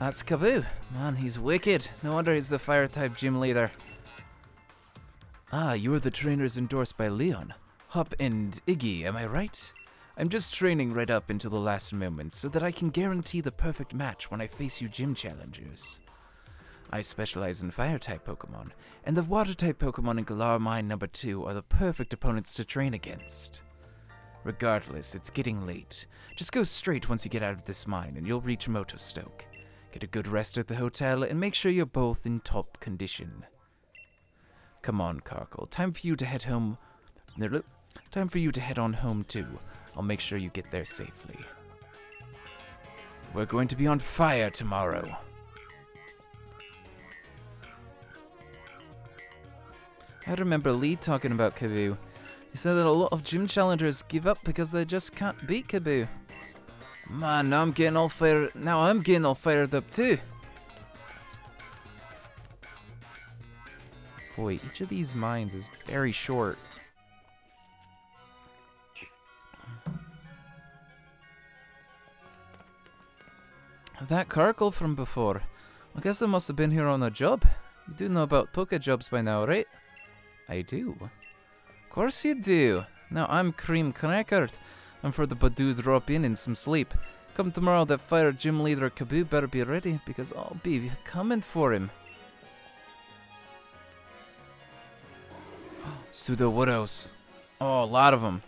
That's Kabu. Man, he's wicked. No wonder he's the fire type gym leader. Ah, you are the trainers endorsed by Leon. Hop and Iggy, am I right? I'm just training right up until the last moment so that I can guarantee the perfect match when I face you gym challengers. I specialize in fire-type Pokemon, and the water-type Pokemon in Galar Mine number 2 are the perfect opponents to train against. Regardless, it's getting late. Just go straight once you get out of this mine and you'll reach Motostoke. Get a good rest at the hotel and make sure you're both in top condition. Come on, Carkol. Time for you to head home. Time for you to head on home too. I'll make sure you get there safely. We're going to be on fire tomorrow. I remember Lee talking about Kabu. He said that a lot of gym challengers give up because they just can't beat Kabu. Man, now I'm getting all fired. Now I'm getting all fired up too. Boy, each of these mines is very short. That Carkol from before. I guess I must have been here on a job. You do know about Poke jobs by now, right? I do. Of course you do. Now I'm Cream Crackert. I'm for the Badoo drop in and some sleep. Come tomorrow, that fire gym leader Kabu better be ready, because I'll be coming for him. Pseudo Widows. Oh, a lot of them.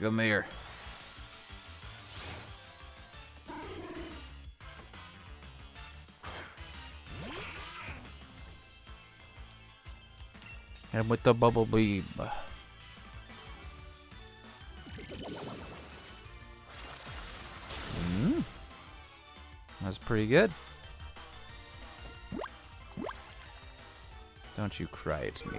Come here. Him with the bubble beam. Hmm. That's pretty good. Don't you cry, it's me.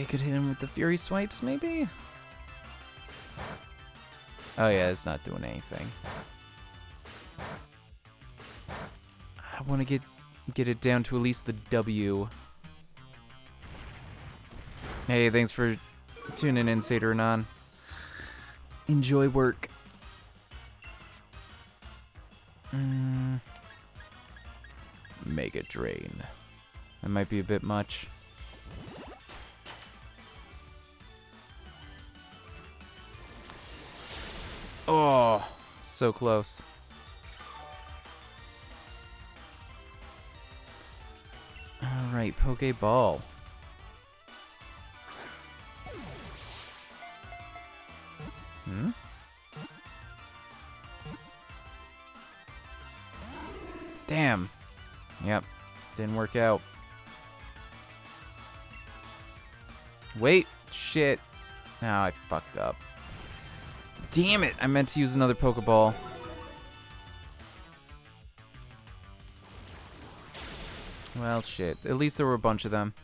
I could hit him with the Fury Swipes, maybe? Oh yeah, it's not doing anything. I want to get get it down to at least the W. Hey, thanks for tuning in, Saturnon. Enjoy work. Mm. Mega Drain. That might be a bit much. So close. All right, Pokeball. Hmm? Damn. Yep, didn't work out. Wait, shit. Now I fucked up. Damn it! I meant to use another Pokeball. Well, shit. At least there were a bunch of them.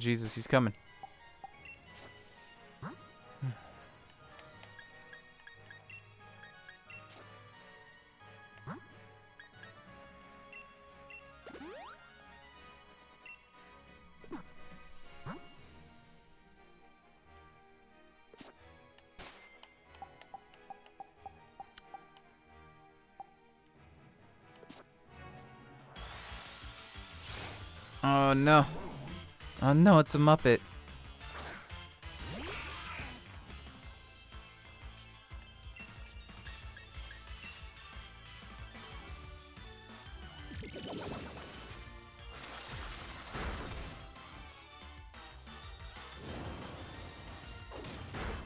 Jesus, he's coming. It's a Muppet.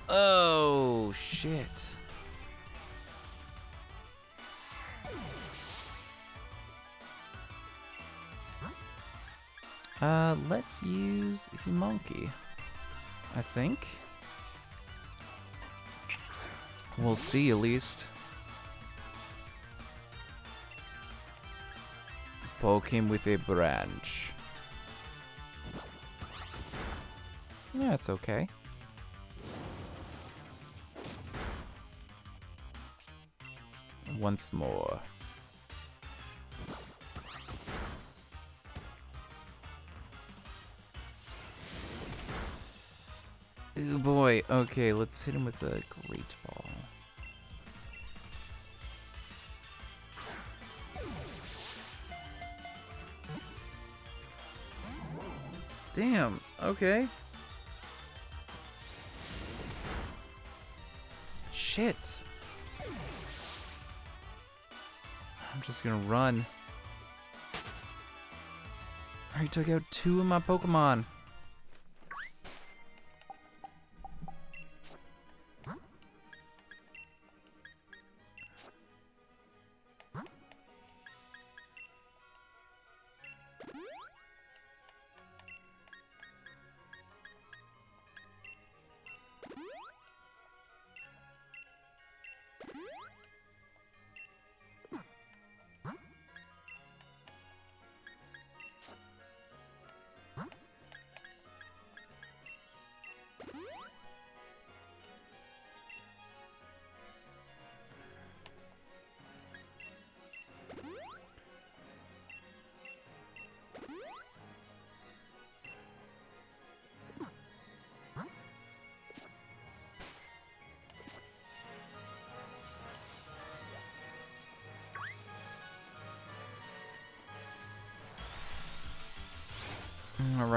Oh, shit. Uh, let's use Monkey. I think. We'll see at least. Poke him with a branch. Yeah, it's okay. Once more. Ooh boy. Okay, let's hit him with a great ball. Damn. Okay. Shit. I'm just gonna run. I took out two of my Pokemon.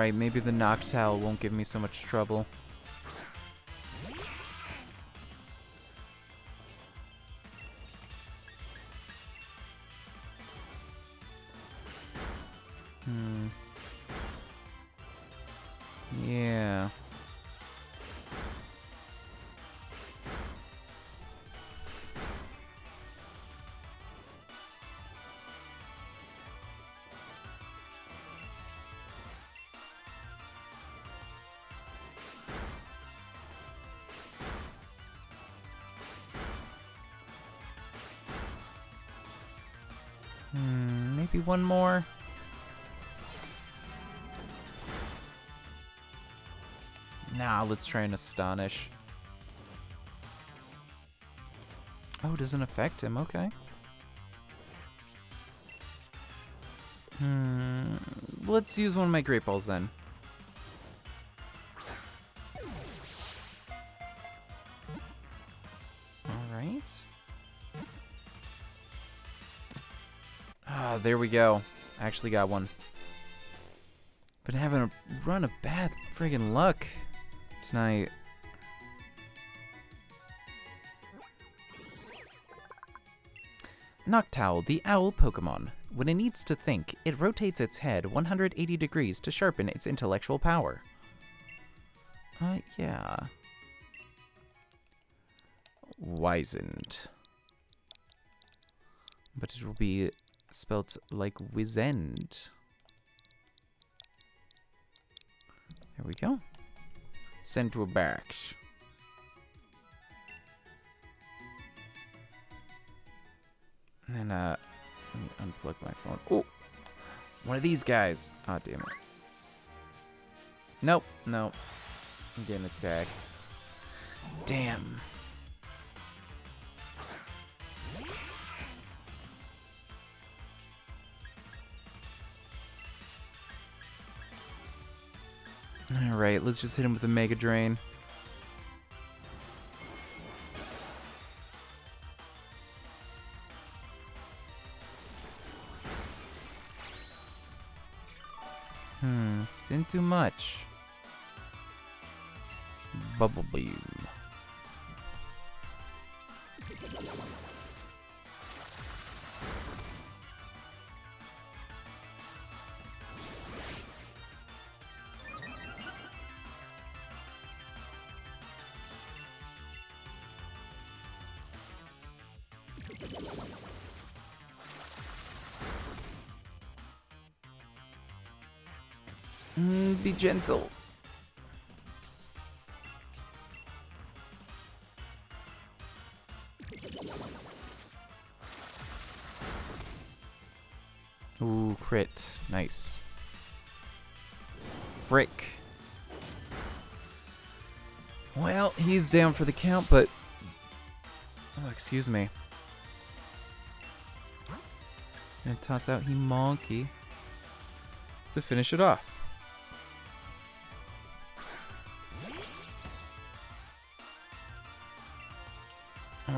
Alright, maybe the Noctowl won't give me so much trouble. One more. Nah, let's try and astonish. Oh, it doesn't affect him. Okay. Hmm. Let's use one of my great balls then. Ah, there we go. Actually got one. Been having a run of bad friggin' luck tonight. Noctowl, the owl Pokemon. When it needs to think, it rotates its head 180 degrees to sharpen its intellectual power. Uh, yeah. Wizened. But it will be spelt like Wizend. There we go. Sent to a barracks. And, uh, let me unplug my phone. Oh! One of these guys. Oh, damn it. Nope, nope. I'm getting attacked. Damn. Alright, let's just hit him with a Mega Drain. Hmm, didn't do much. Bubble Beam. Be gentle. Ooh, crit. Nice. Frick. Well, he's down for the count, but... Oh, excuse me. Gonna toss out He Hitmonkey to finish it off.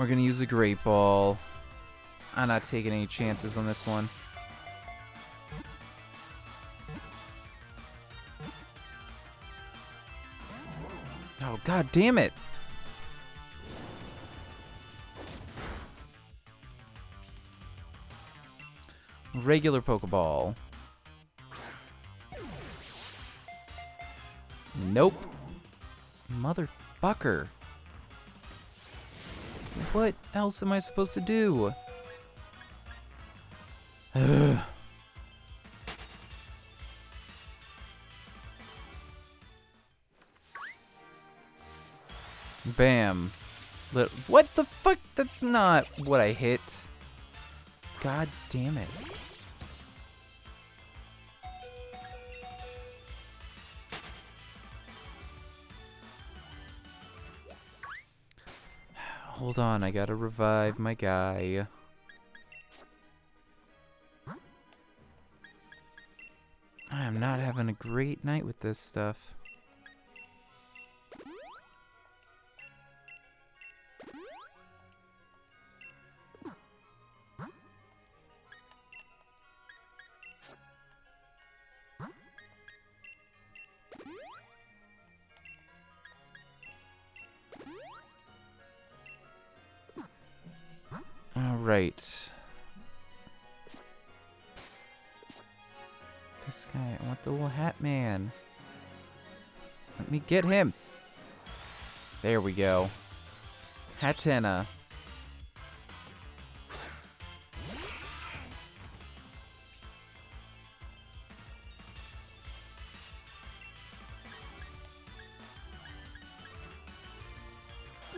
We're gonna use a Great Ball. I'm not taking any chances on this one. Oh, god damn it! Regular Pokeball. Nope. Motherfucker. What else am I supposed to do? Ugh. Bam. What the fuck? That's not what I hit. God damn it. Hold on, I gotta revive my guy. I am not having a great night with this stuff. Right. This guy, I want the little hat man. Let me get him. There we go. Hatenna.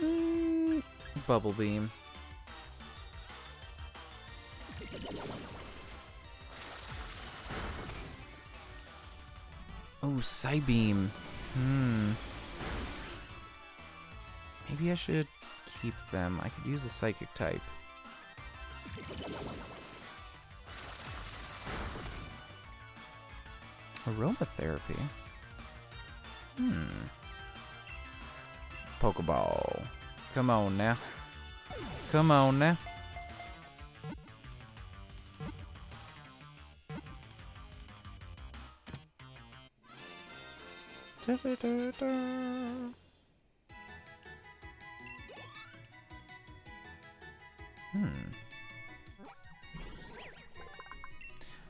Mm, Bubble beam. Psybeam. Hmm. Maybe I should keep them. I could use a psychic type. Aromatherapy? Hmm. Pokeball. Come on now. Come on now. Hmm.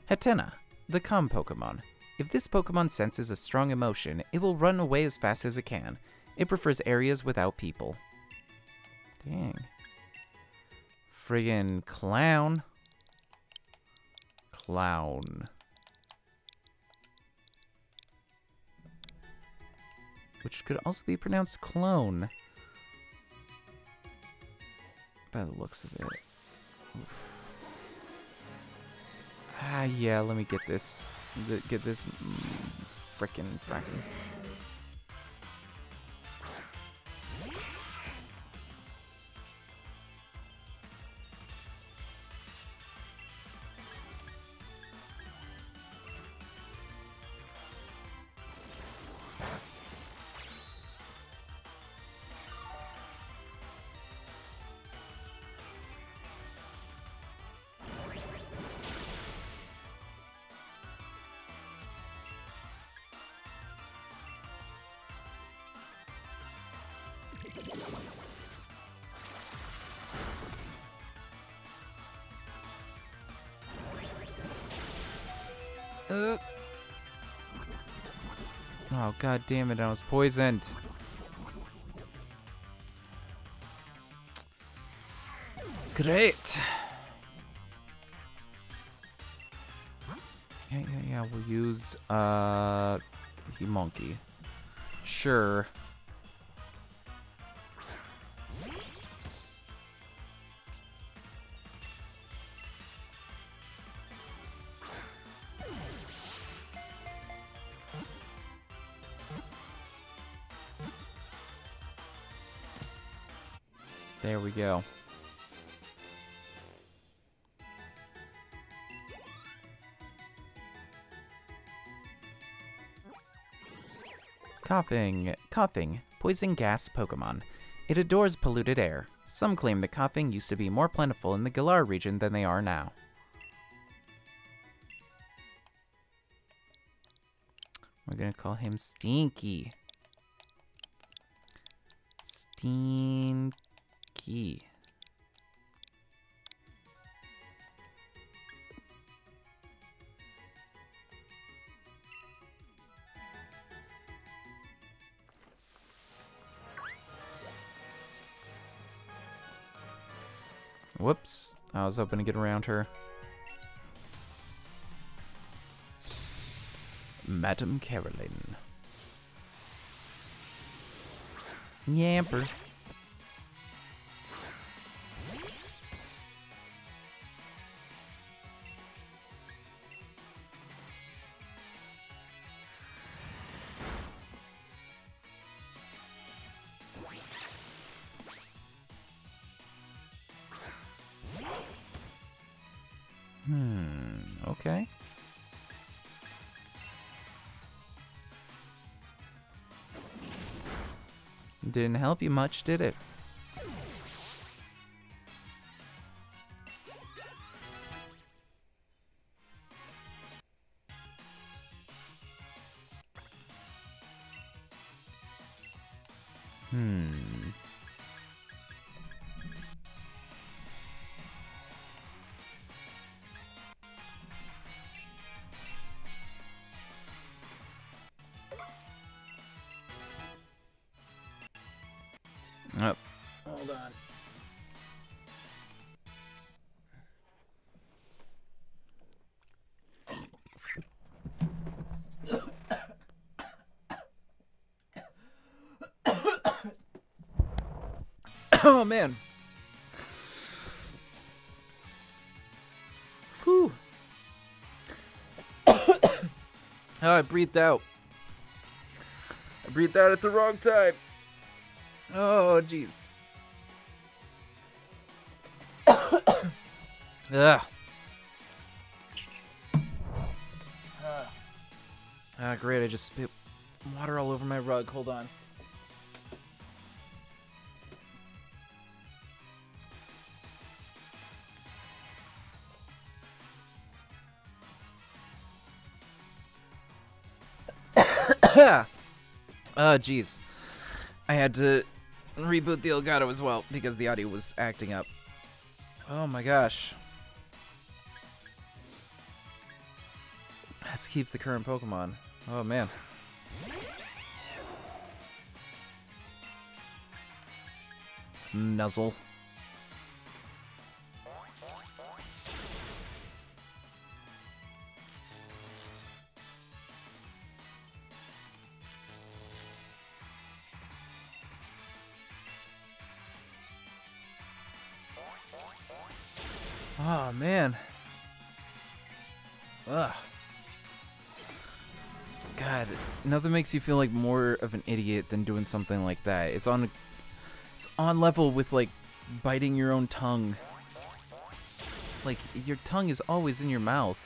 Hatenna, the calm Pokemon. If this Pokemon senses a strong emotion, it will run away as fast as it can. It prefers areas without people. Dang. Friggin' clown. Clown. Which could also be pronounced clone. By the looks of it. Oof. Ah, yeah, let me get this. Get this mm, frickin' frickin'. God damn it, I was poisoned. Great. Yeah, yeah, yeah, we'll use uh he Monkey. Sure. Koffing. Koffing. Poison gas Pokemon. It adores polluted air. Some claim that Koffing used to be more plentiful in the Galar region than they are now. We're gonna call him Stinky. Stinky. Whoops. I was hoping to get around her. Madam Caroline. Yamper. Didn't help you much, did it? Oh man. Whew. oh, I breathed out. I breathed out at the wrong time. Oh, jeez. Ugh. Ah, great. I just spit water all over my rug. Hold on. Ah, jeez. I had to reboot the Elgato as well because the audio was acting up. Oh my gosh. Let's keep the current Pokemon. Oh man. Nuzzle. Ugh. God, nothing makes you feel like more of an idiot than doing something like that. It's on it's on level with like biting your own tongue. It's like your tongue is always in your mouth.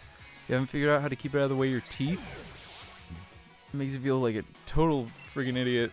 You haven't figured out how to keep it out of the way of your teeth? It makes you feel like a total freaking idiot.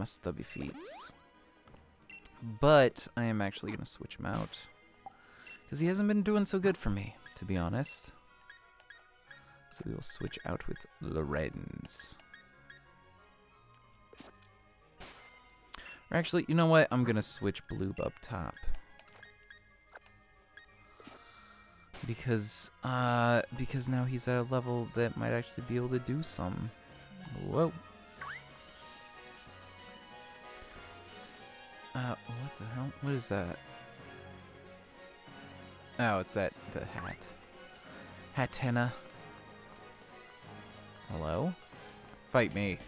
My stubby feets. But I am actually gonna switch him out. Because he hasn't been doing so good for me, to be honest. So we will switch out with Lorenz. Or actually, you know what? I'm gonna switch Bloob up top. Because, uh, because now he's at a level that might actually be able to do some. Whoa. Uh, what the hell? What is that? Oh, it's that, the hat. Hatenna. Hello? Fight me.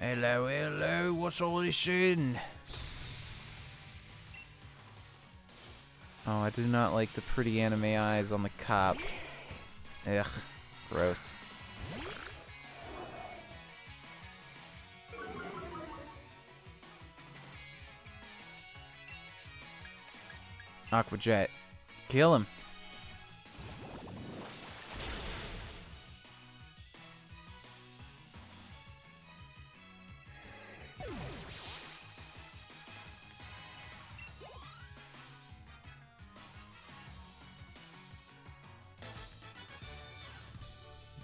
Hello, hello, what's all this in? Oh, I do not like the pretty anime eyes on the cop. Ugh, gross. Aqua Jet. Kill him.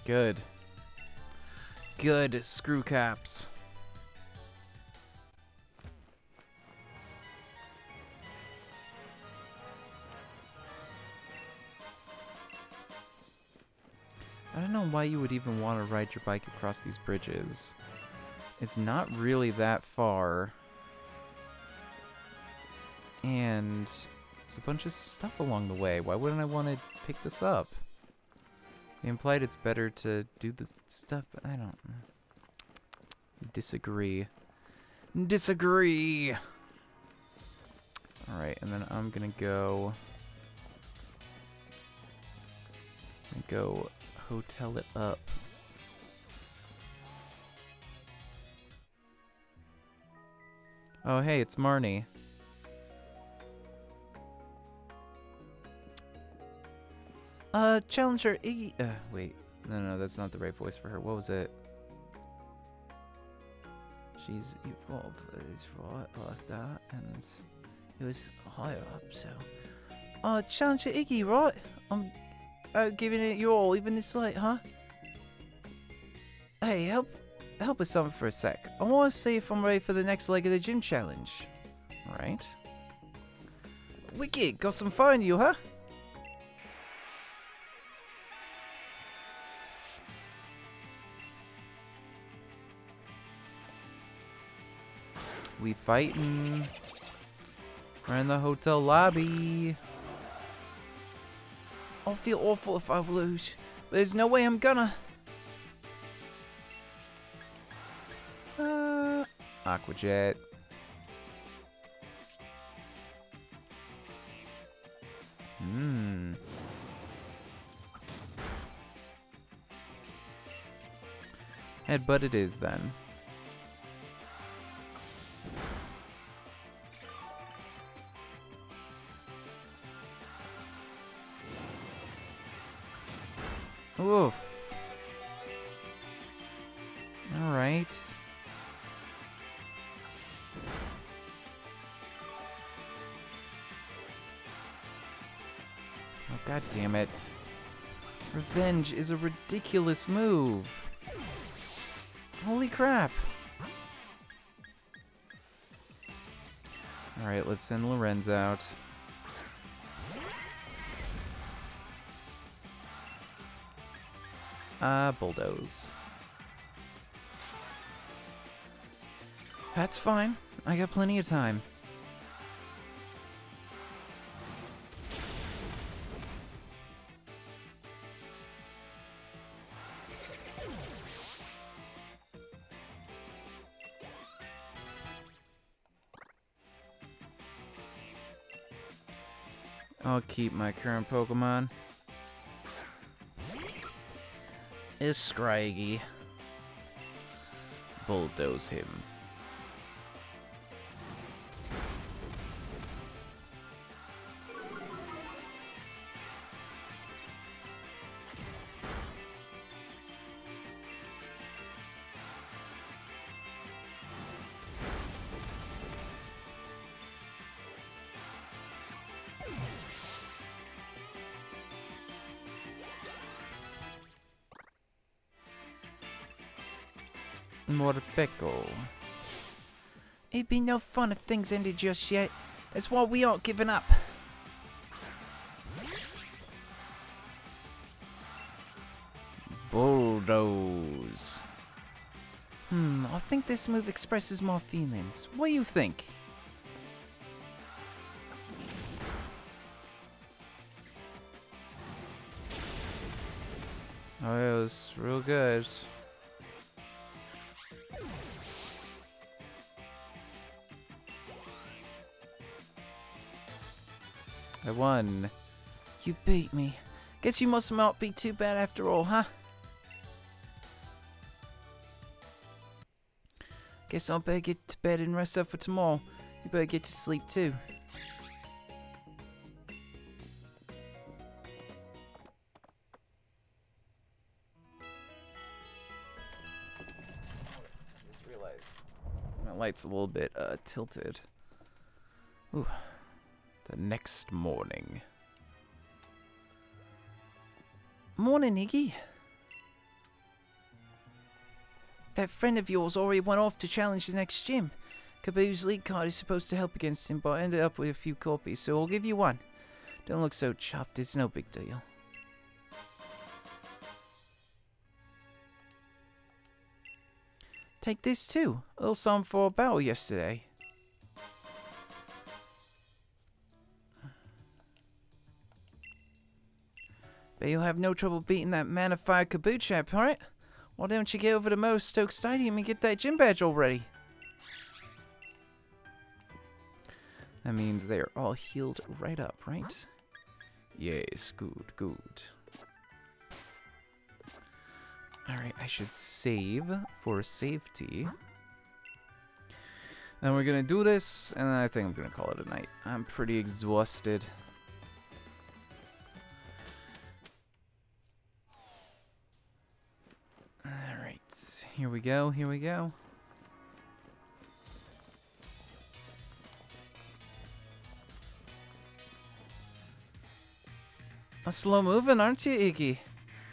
Good. Good screw caps. Why you would even want to ride your bike across these bridges. It's not really that far. And there's a bunch of stuff along the way. Why wouldn't I want to pick this up? They implied it's better to do the stuff, but I don't disagree. Disagree. All right, and then I'm gonna go. Go hotel it up. Oh, hey, it's Marnie. Uh, Challenger Iggy. Uh, wait. No, no, that's not the right voice for her. What was it? She's evolved right like that, and it was higher up, so. Uh, Challenger Iggy, right? I'm uh, giving it your all, even this late, huh? Hey, help, help with something for a sec. I want to see if I'm ready for the next leg of the gym challenge. Alright. Wicked, got some in you, huh? We fighting. We're in the hotel lobby. I'll feel awful if I lose, but there's no way I'm gonna. Uh, Aqua Jet. Hmm. Headbutt it is then. Is a ridiculous move. Holy crap. Alright, let's send Lorenz out. Uh, bulldoze. That's fine. I got plenty of time. Keep my current Pokemon. Is Scraggy. Bulldoze him. No fun if things ended just yet. That's why we aren't giving up. Bulldoze. Hmm, I think this move expresses my feelings. What do you think? Oh, it was real good. I won. You beat me. Guess you must not be too bad after all, huh? Guess I'll better get to bed and rest up for tomorrow. You better get to sleep too. Just realized my light's a little bit uh, tilted. Ooh. The next morning. Morning, Iggy. That friend of yours already went off to challenge the next gym. Kabu's league card is supposed to help against him, but I ended up with a few copies, so I'll give you one. Don't look so chuffed, it's no big deal. Take this too. A little something for a battle yesterday. Bet you'll have no trouble beating that man of fire Kabu chap, alright? Why don't you get over to Motostoke Stadium and get that gym badge already? That means they're all healed right up, right? Yes, good, good. Alright, I should save for safety. And we're gonna do this, and I think I'm gonna call it a night. I'm pretty exhausted. Here we go, here we go. A slow moving, aren't you, Iggy?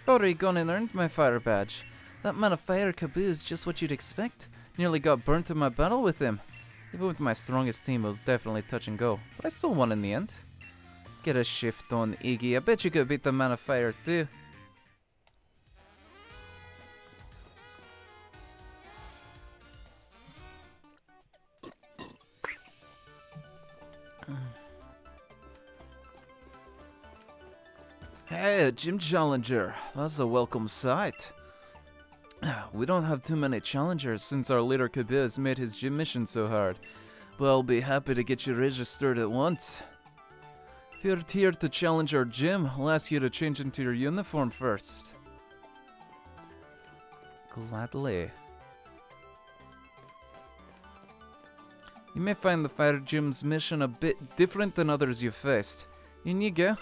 Already gone and earned my fire badge. That man of fire Kabu is just what you'd expect. Nearly got burnt in my battle with him. Even with my strongest team, it was definitely touch and go. But I still won in the end. Get a shift on, Iggy. I bet you could beat the man of fire too. Hey, Gym Challenger. That's a welcome sight. We don't have too many challengers since our leader Kabu made his gym mission so hard, but I'll be happy to get you registered at once. If you're here to challenge our gym, I'll ask you to change into your uniform first. Gladly. You may find the fire gym's mission a bit different than others you've faced. In you go.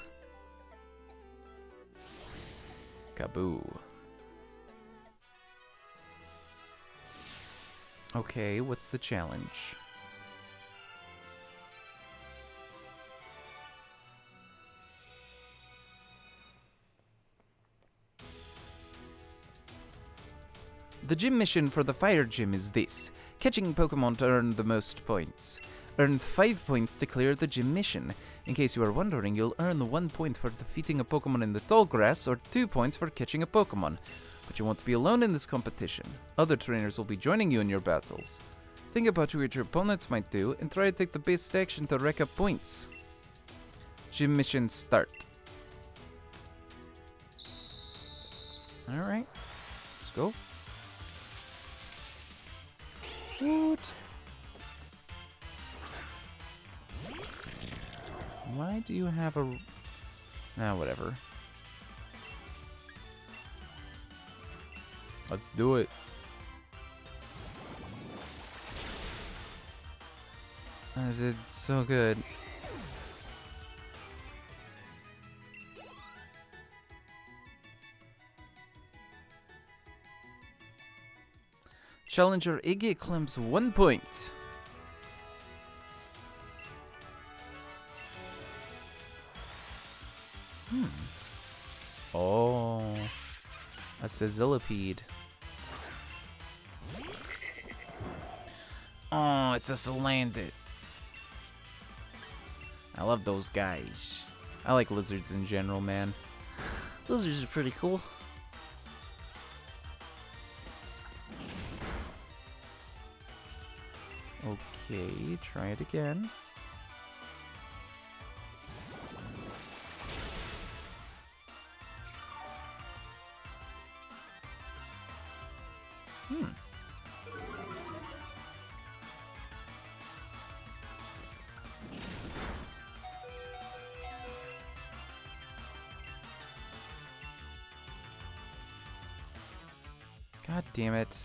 Kabu. Okay, what's the challenge? The gym mission for the fire gym is this. Catching Pokemon to earn the most points. Earn 5 points to clear the gym mission. In case you are wondering, you'll earn 1 point for defeating a Pokemon in the tall grass or 2 points for catching a Pokemon. But you won't be alone in this competition. Other trainers will be joining you in your battles. Think about what your opponents might do and try to take the best action to rack up points. Gym mission start. Alright, let's go. What? Why do you have a... Ah, whatever. Let's do it. I did so good. Challenger Iggy claims one point. A Sizzlipede. Oh, it's a Salandit. I love those guys. I like lizards in general, man. Lizards are pretty cool. Okay, try it again. Damn it.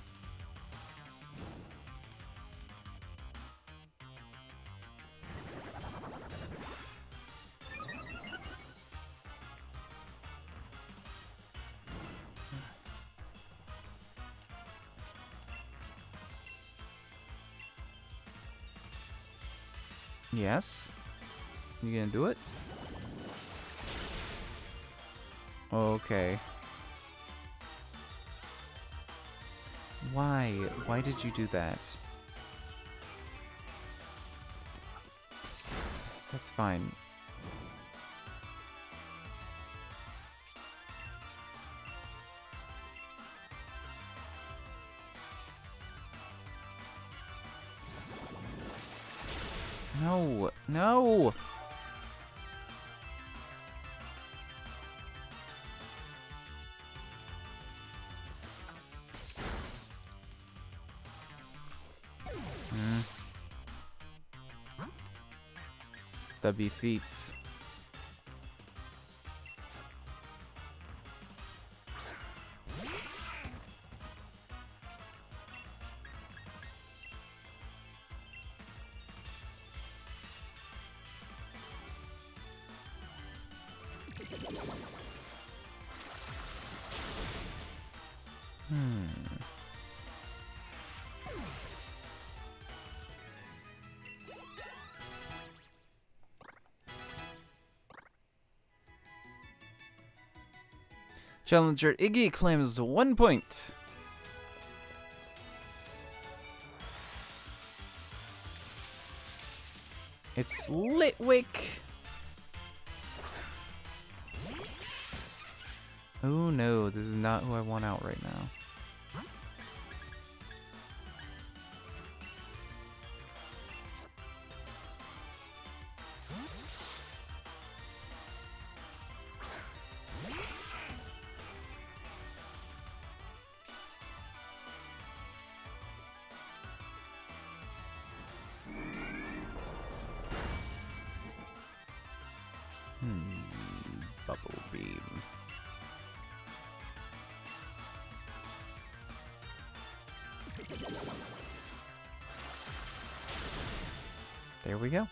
Yes. You gonna do it? Okay. Why? Why did you do that? That's fine. Stubby feet. Challenger Iggy claims one point. Bubble beam. There we go.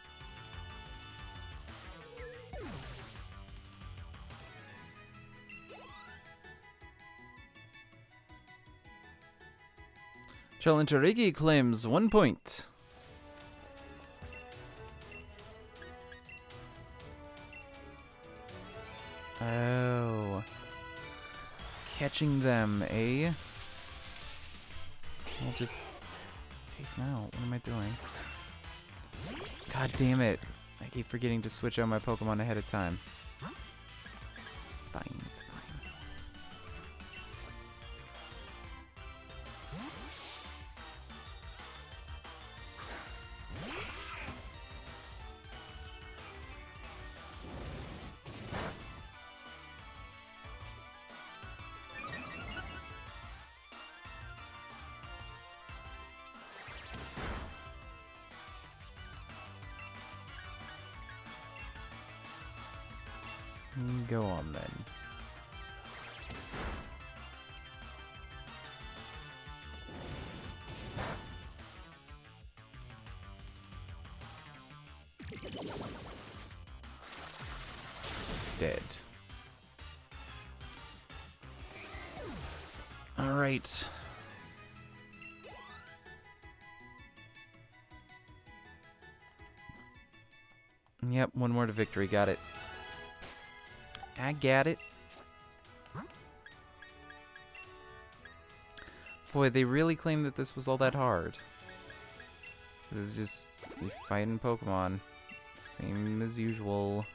Challenger Iggy claims one point. Them, eh? I'll just take them out. What am I doing? God damn it. I keep forgetting to switch out my Pokemon ahead of time. One more to victory. Got it. I got it. Boy, they really claim that this was all that hard. This is just we fighting Pokemon. Same as usual.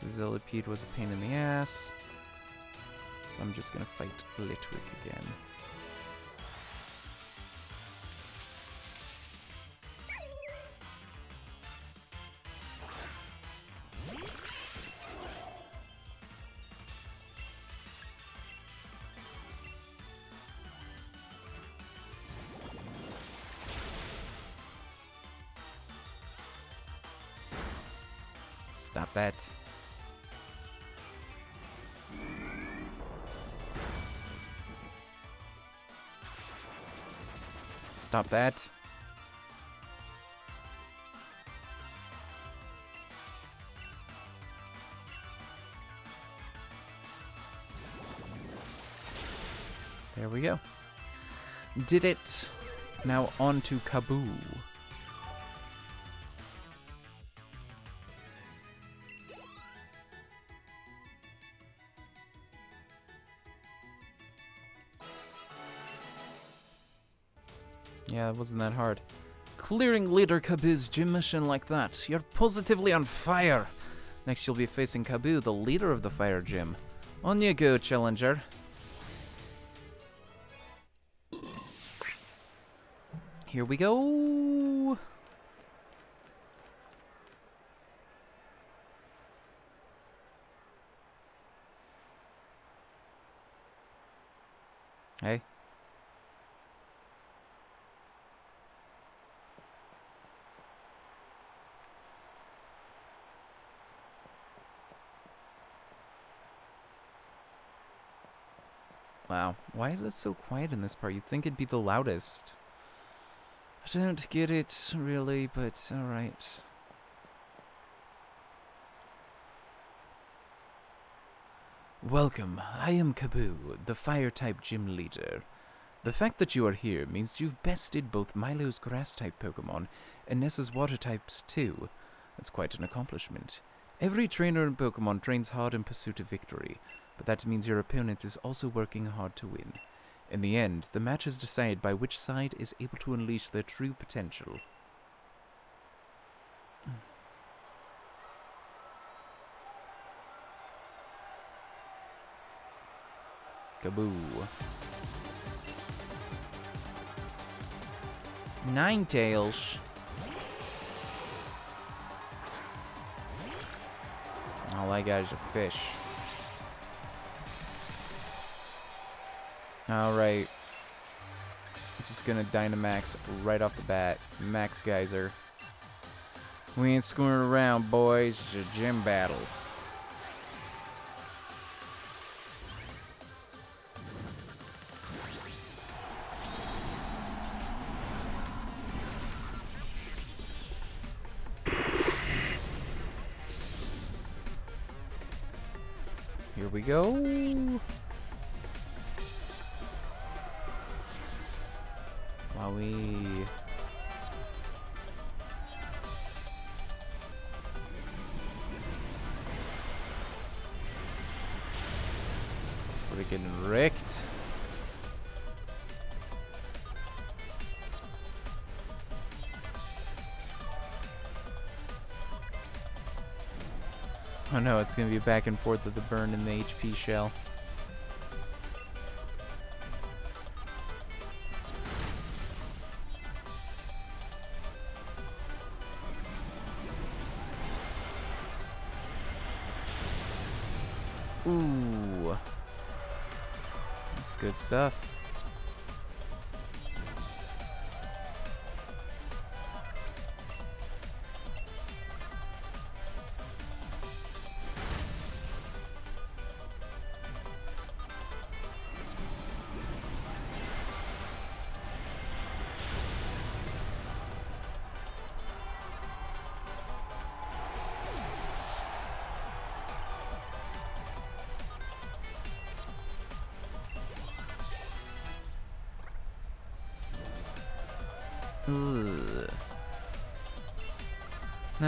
Sizzlipede was a pain in the ass. So I'm just gonna fight Litwick again. Stop that. Stop that. There we go. Did it. Now on to Kabu. Wasn't that hard. Clearing Leader Kabu's gym mission like that. You're positively on fire. Next you'll be facing Kabu, the leader of the fire gym. On you go, Challenger. Here we go. Hey. Wow. Why is it so quiet in this part? You'd think it'd be the loudest. I don't get it, really, but alright. Welcome. I am Kabu, the fire-type gym leader. The fact that you are here means you've bested both Milo's grass-type Pokemon and Nessa's water-types too. That's quite an accomplishment. Every trainer in Pokemon trains hard in pursuit of victory. But that means your opponent is also working hard to win. In the end, the match is decided by which side is able to unleash their true potential. Kabu. Ninetales. All I got is a fish. Alright. Just gonna Dynamax right off the bat. Max Geyser. We ain't screwing around, boys. It's a gym battle. Here we go. It's gonna be a back and forth with the burn and the HP shell.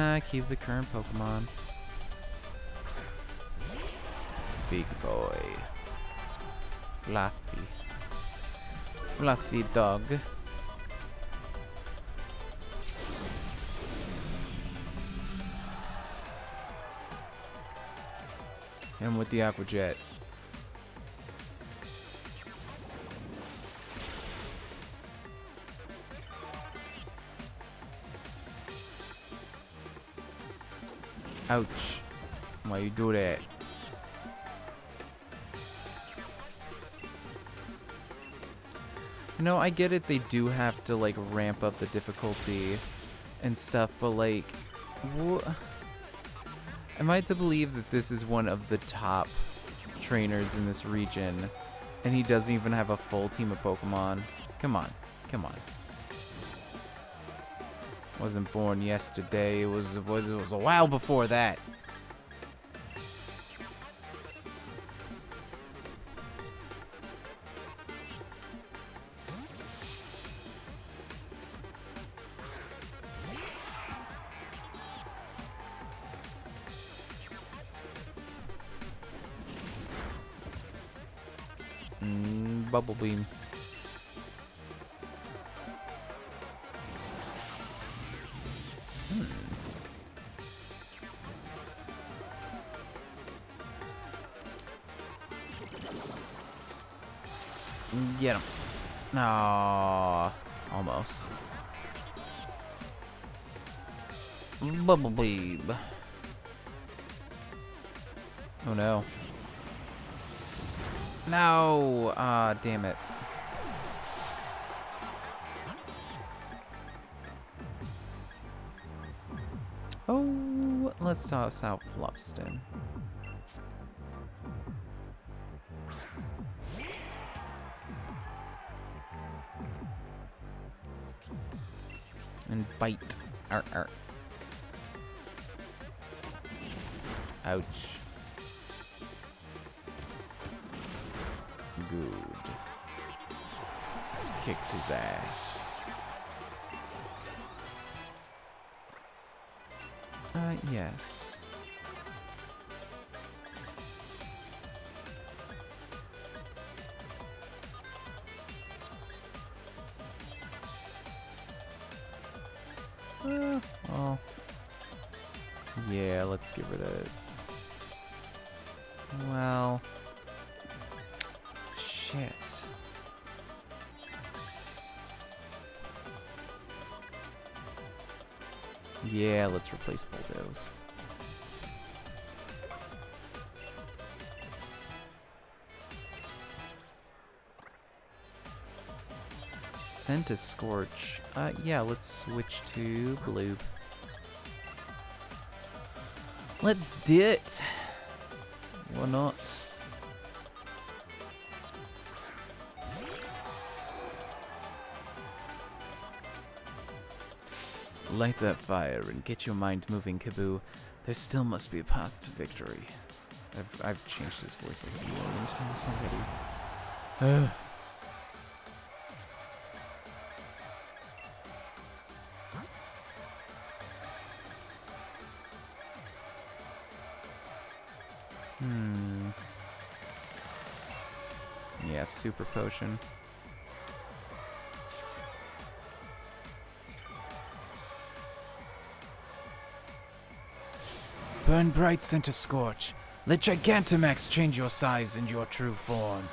Nah, keep the current Pokemon. Big boy. Fluffy. Fluffy dog. And with the Aqua Jet. Ouch. Why you do that? You know, I get it, they do have to, like, ramp up the difficulty and stuff, but, like, wha- am I to believe that this is one of the top trainers in this region, and he doesn't even have a full team of Pokemon? Come on, come on. Wasn't born yesterday. It was it was, it was a while before that. Mm, bubble beam. Bubble Oh no. No! Ah, damn it. Oh, let's toss out Fluffston. And bite. Arr, arr. Scorch. Uh, yeah, let's switch to blue. Let's do it. Why not? Light that fire and get your mind moving, Kabu. There still must be a path to victory. I've, I've changed his voice like a million times already. Hmm. Yeah, super potion. Burn bright Centiskorch. Let Gigantamax change your size and your true form.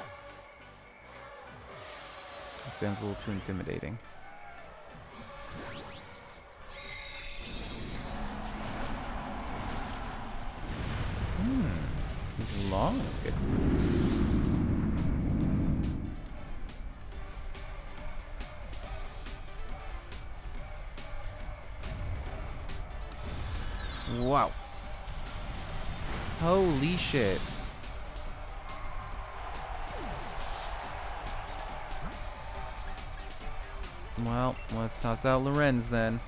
That sounds a little too intimidating. Wow. Holy shit. Well, let's toss out Lorenz then.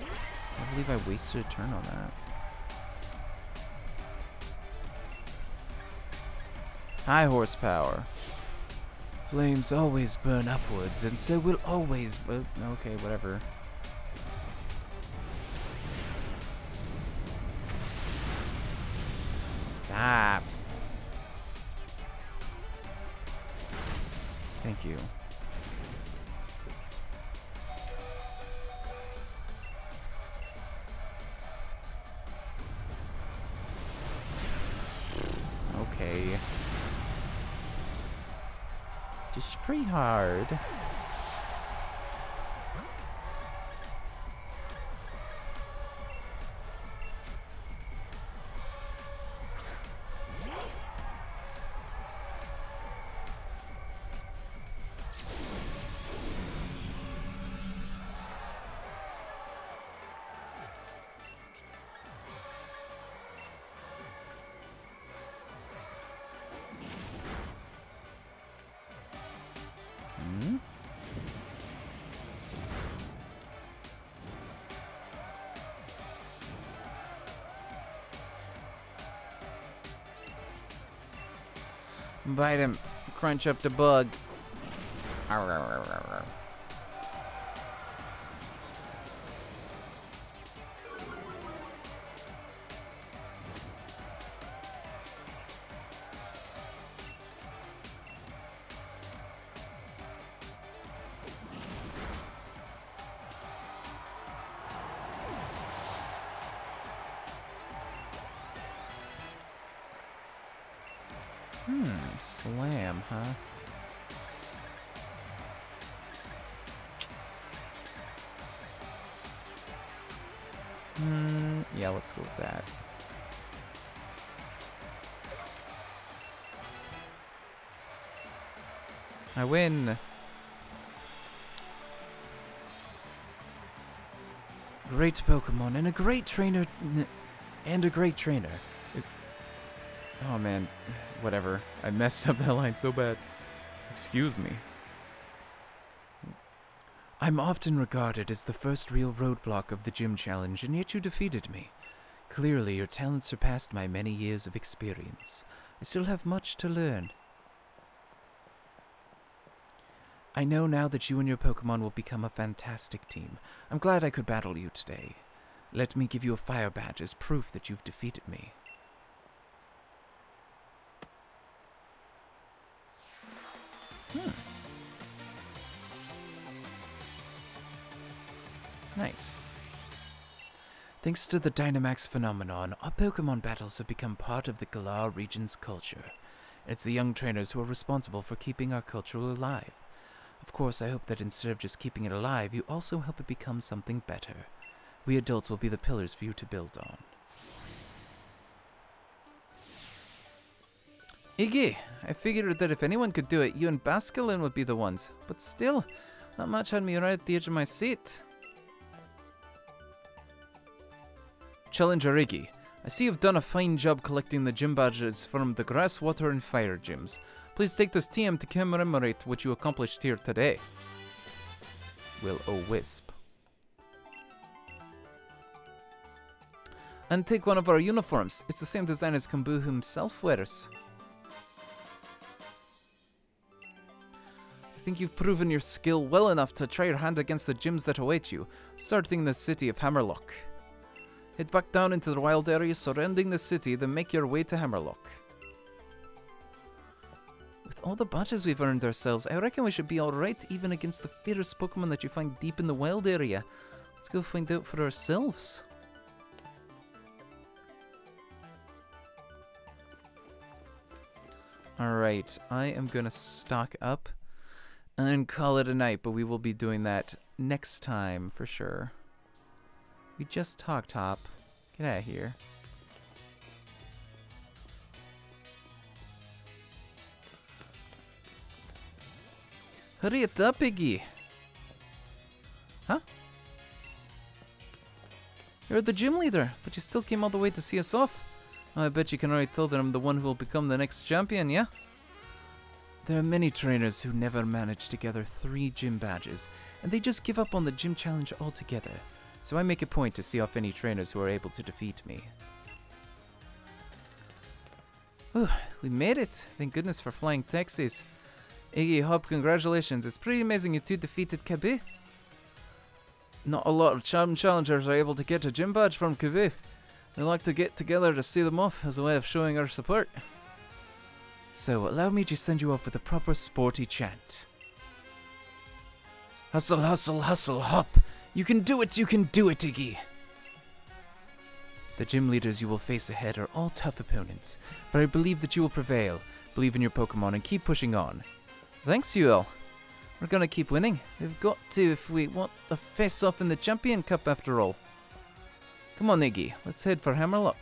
I believe I wasted a turn on that. High horsepower. Flames always burn upwards, and so will always... okay, whatever. Bite him. Crunch up the bug. With that. I win! Great Pokemon and a great trainer and a great trainer. Oh man, whatever. I messed up that line so bad. Excuse me. I'm often regarded as the first real roadblock of the gym challenge, and yet you defeated me. Clearly, your talent surpassed my many years of experience. I still have much to learn. I know now that you and your Pokemon will become a fantastic team. I'm glad I could battle you today. Let me give you a fire badge as proof that you've defeated me. Hmm. Nice. Thanks to the Dynamax phenomenon, our Pokemon battles have become part of the Galar region's culture. It's the young trainers who are responsible for keeping our culture alive. Of course, I hope that instead of just keeping it alive, you also help it become something better. We adults will be the pillars for you to build on. Iggy, I figured that if anyone could do it, you and Basculin would be the ones. But still, that match had me right at the edge of my seat. Challenger Iggy, I see you've done a fine job collecting the gym badges from the grass, water, and fire gyms. Please take this TM to commemorate what you accomplished here today. Will O Wisp. And take one of our uniforms. It's the same design as Kabu himself wears. I think you've proven your skill well enough to try your hand against the gyms that await you, starting in the city of Hammerlocke. Head back down into the wild area surrounding the city, then make your way to Hammerlocke. With all the badges we've earned ourselves, I reckon we should be alright even against the fierce Pokemon that you find deep in the wild area. Let's go find out for ourselves. Alright, I am gonna stock up and call it a night, but we will be doing that next time for sure. We just talked, Top. Get out of here. Hurry it up, Iggy. Huh? You're the gym leader, but you still came all the way to see us off. I bet you can already tell that I'm the one who will become the next champion, yeah? There are many trainers who never manage to gather three gym badges, and they just give up on the gym challenge altogether. So I make a point to see off any trainers who are able to defeat me. We made it! Thank goodness for flying taxis. Iggy Hop, congratulations. It's pretty amazing you two defeated Kabu. Not a lot of charm challengers are able to get a gym badge from Kabu. We like to get together to see them off as a way of showing our support. So, allow me to send you off with a proper sporty chant. Hustle, hustle, hustle, hop! You can do it, you can do it, Iggy! The gym leaders you will face ahead are all tough opponents, but I believe that you will prevail. Believe in your Pokemon and keep pushing on. Thanks, you all. We're gonna keep winning. We've got to if we want to face off in the Champion Cup after all. Come on, Iggy. Let's head for Hammerlocke.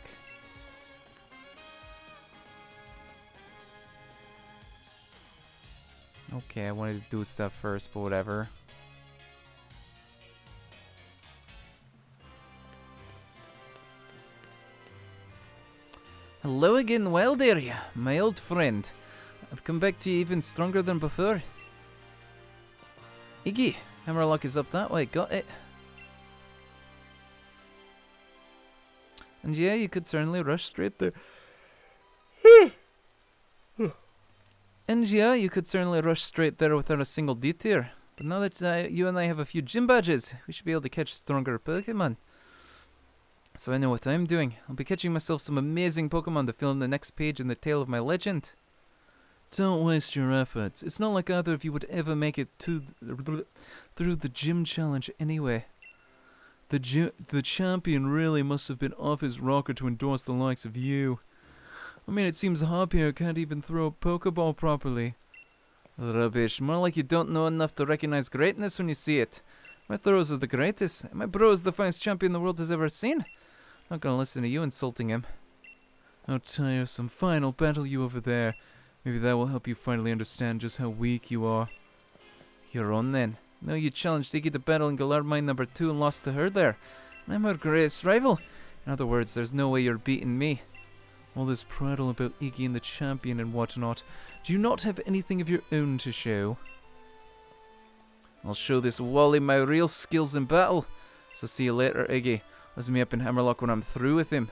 Okay, I wanted to do stuff first, but whatever. Hello again, Wild Area, my old friend. I've come back to you even stronger than before. Iggy, Hammerlocke is up that way, got it. And yeah, you could certainly rush straight there. and yeah, you could certainly rush straight there without a single detour. But now that uh, you and I have a few gym badges, we should be able to catch stronger Pokemon. So I know what I'm doing. I'll be catching myself some amazing Pokemon to fill in the next page in the tale of my legend. Don't waste your efforts. It's not like either of you would ever make it to th through the gym challenge anyway. The the champion really must have been off his rocker to endorse the likes of you. I mean, it seems Hop can't even throw a Pokeball properly. Rubbish. More like you don't know enough to recognize greatness when you see it. My throws are the greatest, and my bro is the finest champion the world has ever seen. I'm not gonna listen to you insulting him. How tiresome. Final battle you over there. Maybe that will help you finally understand just how weak you are. You're on then. No, you challenged Iggy to battle in Galar Mine number 2 and lost to her there. I'm her greatest rival. In other words, there's no way you're beating me. All this prattle about Iggy and the champion and whatnot. Do you not have anything of your own to show? I'll show this Wally my real skills in battle. So see you later, Iggy. Let's meet up in Hammerlocke when I'm through with him.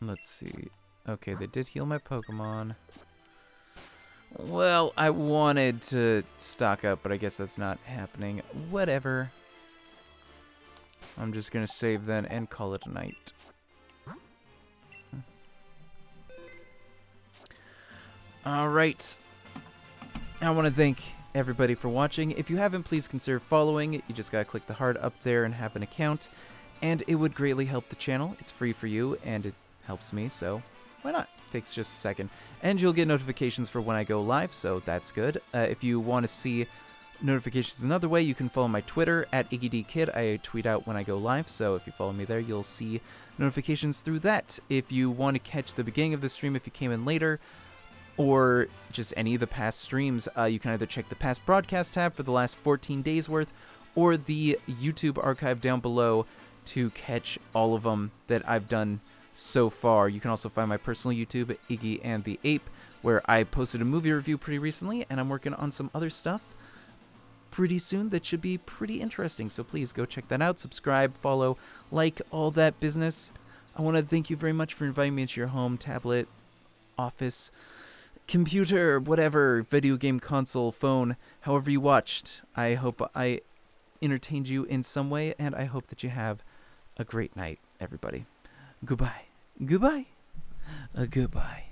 Let's see. Okay, they did heal my Pokemon. Well, I wanted to stock up, but I guess that's not happening. Whatever. I'm just gonna save then and call it a night. All right. I want to thank everybody for watching. If you haven't, please consider following. You just gotta click the heart up there and have an account, and it would greatly help the channel. It's free for you, and it helps me, so why not? Takes just a second. And you'll get notifications for when I go live, so that's good. Uh, if you want to see notifications another way, you can follow my Twitter at IggyDKid. I tweet out when I go live, so if you follow me there, you'll see notifications through that. If you want to catch the beginning of the stream if you came in later, or just any of the past streams, uh, you can either check the past broadcast tab for the last 14 days worth, or the YouTube archive down below to catch all of them that I've done so far. You can also find my personal YouTube, Iggy and the Ape, where I posted a movie review pretty recently, and I'm working on some other stuff pretty soon that should be pretty interesting. So please go check that out, subscribe, follow, like, all that business. I want to thank you very much for inviting me into your home, tablet, office, computer, whatever, video game console, phone, however you watched. I hope I entertained you in some way, and I hope that you have a great night, everybody. Goodbye. Goodbye. Uh, goodbye.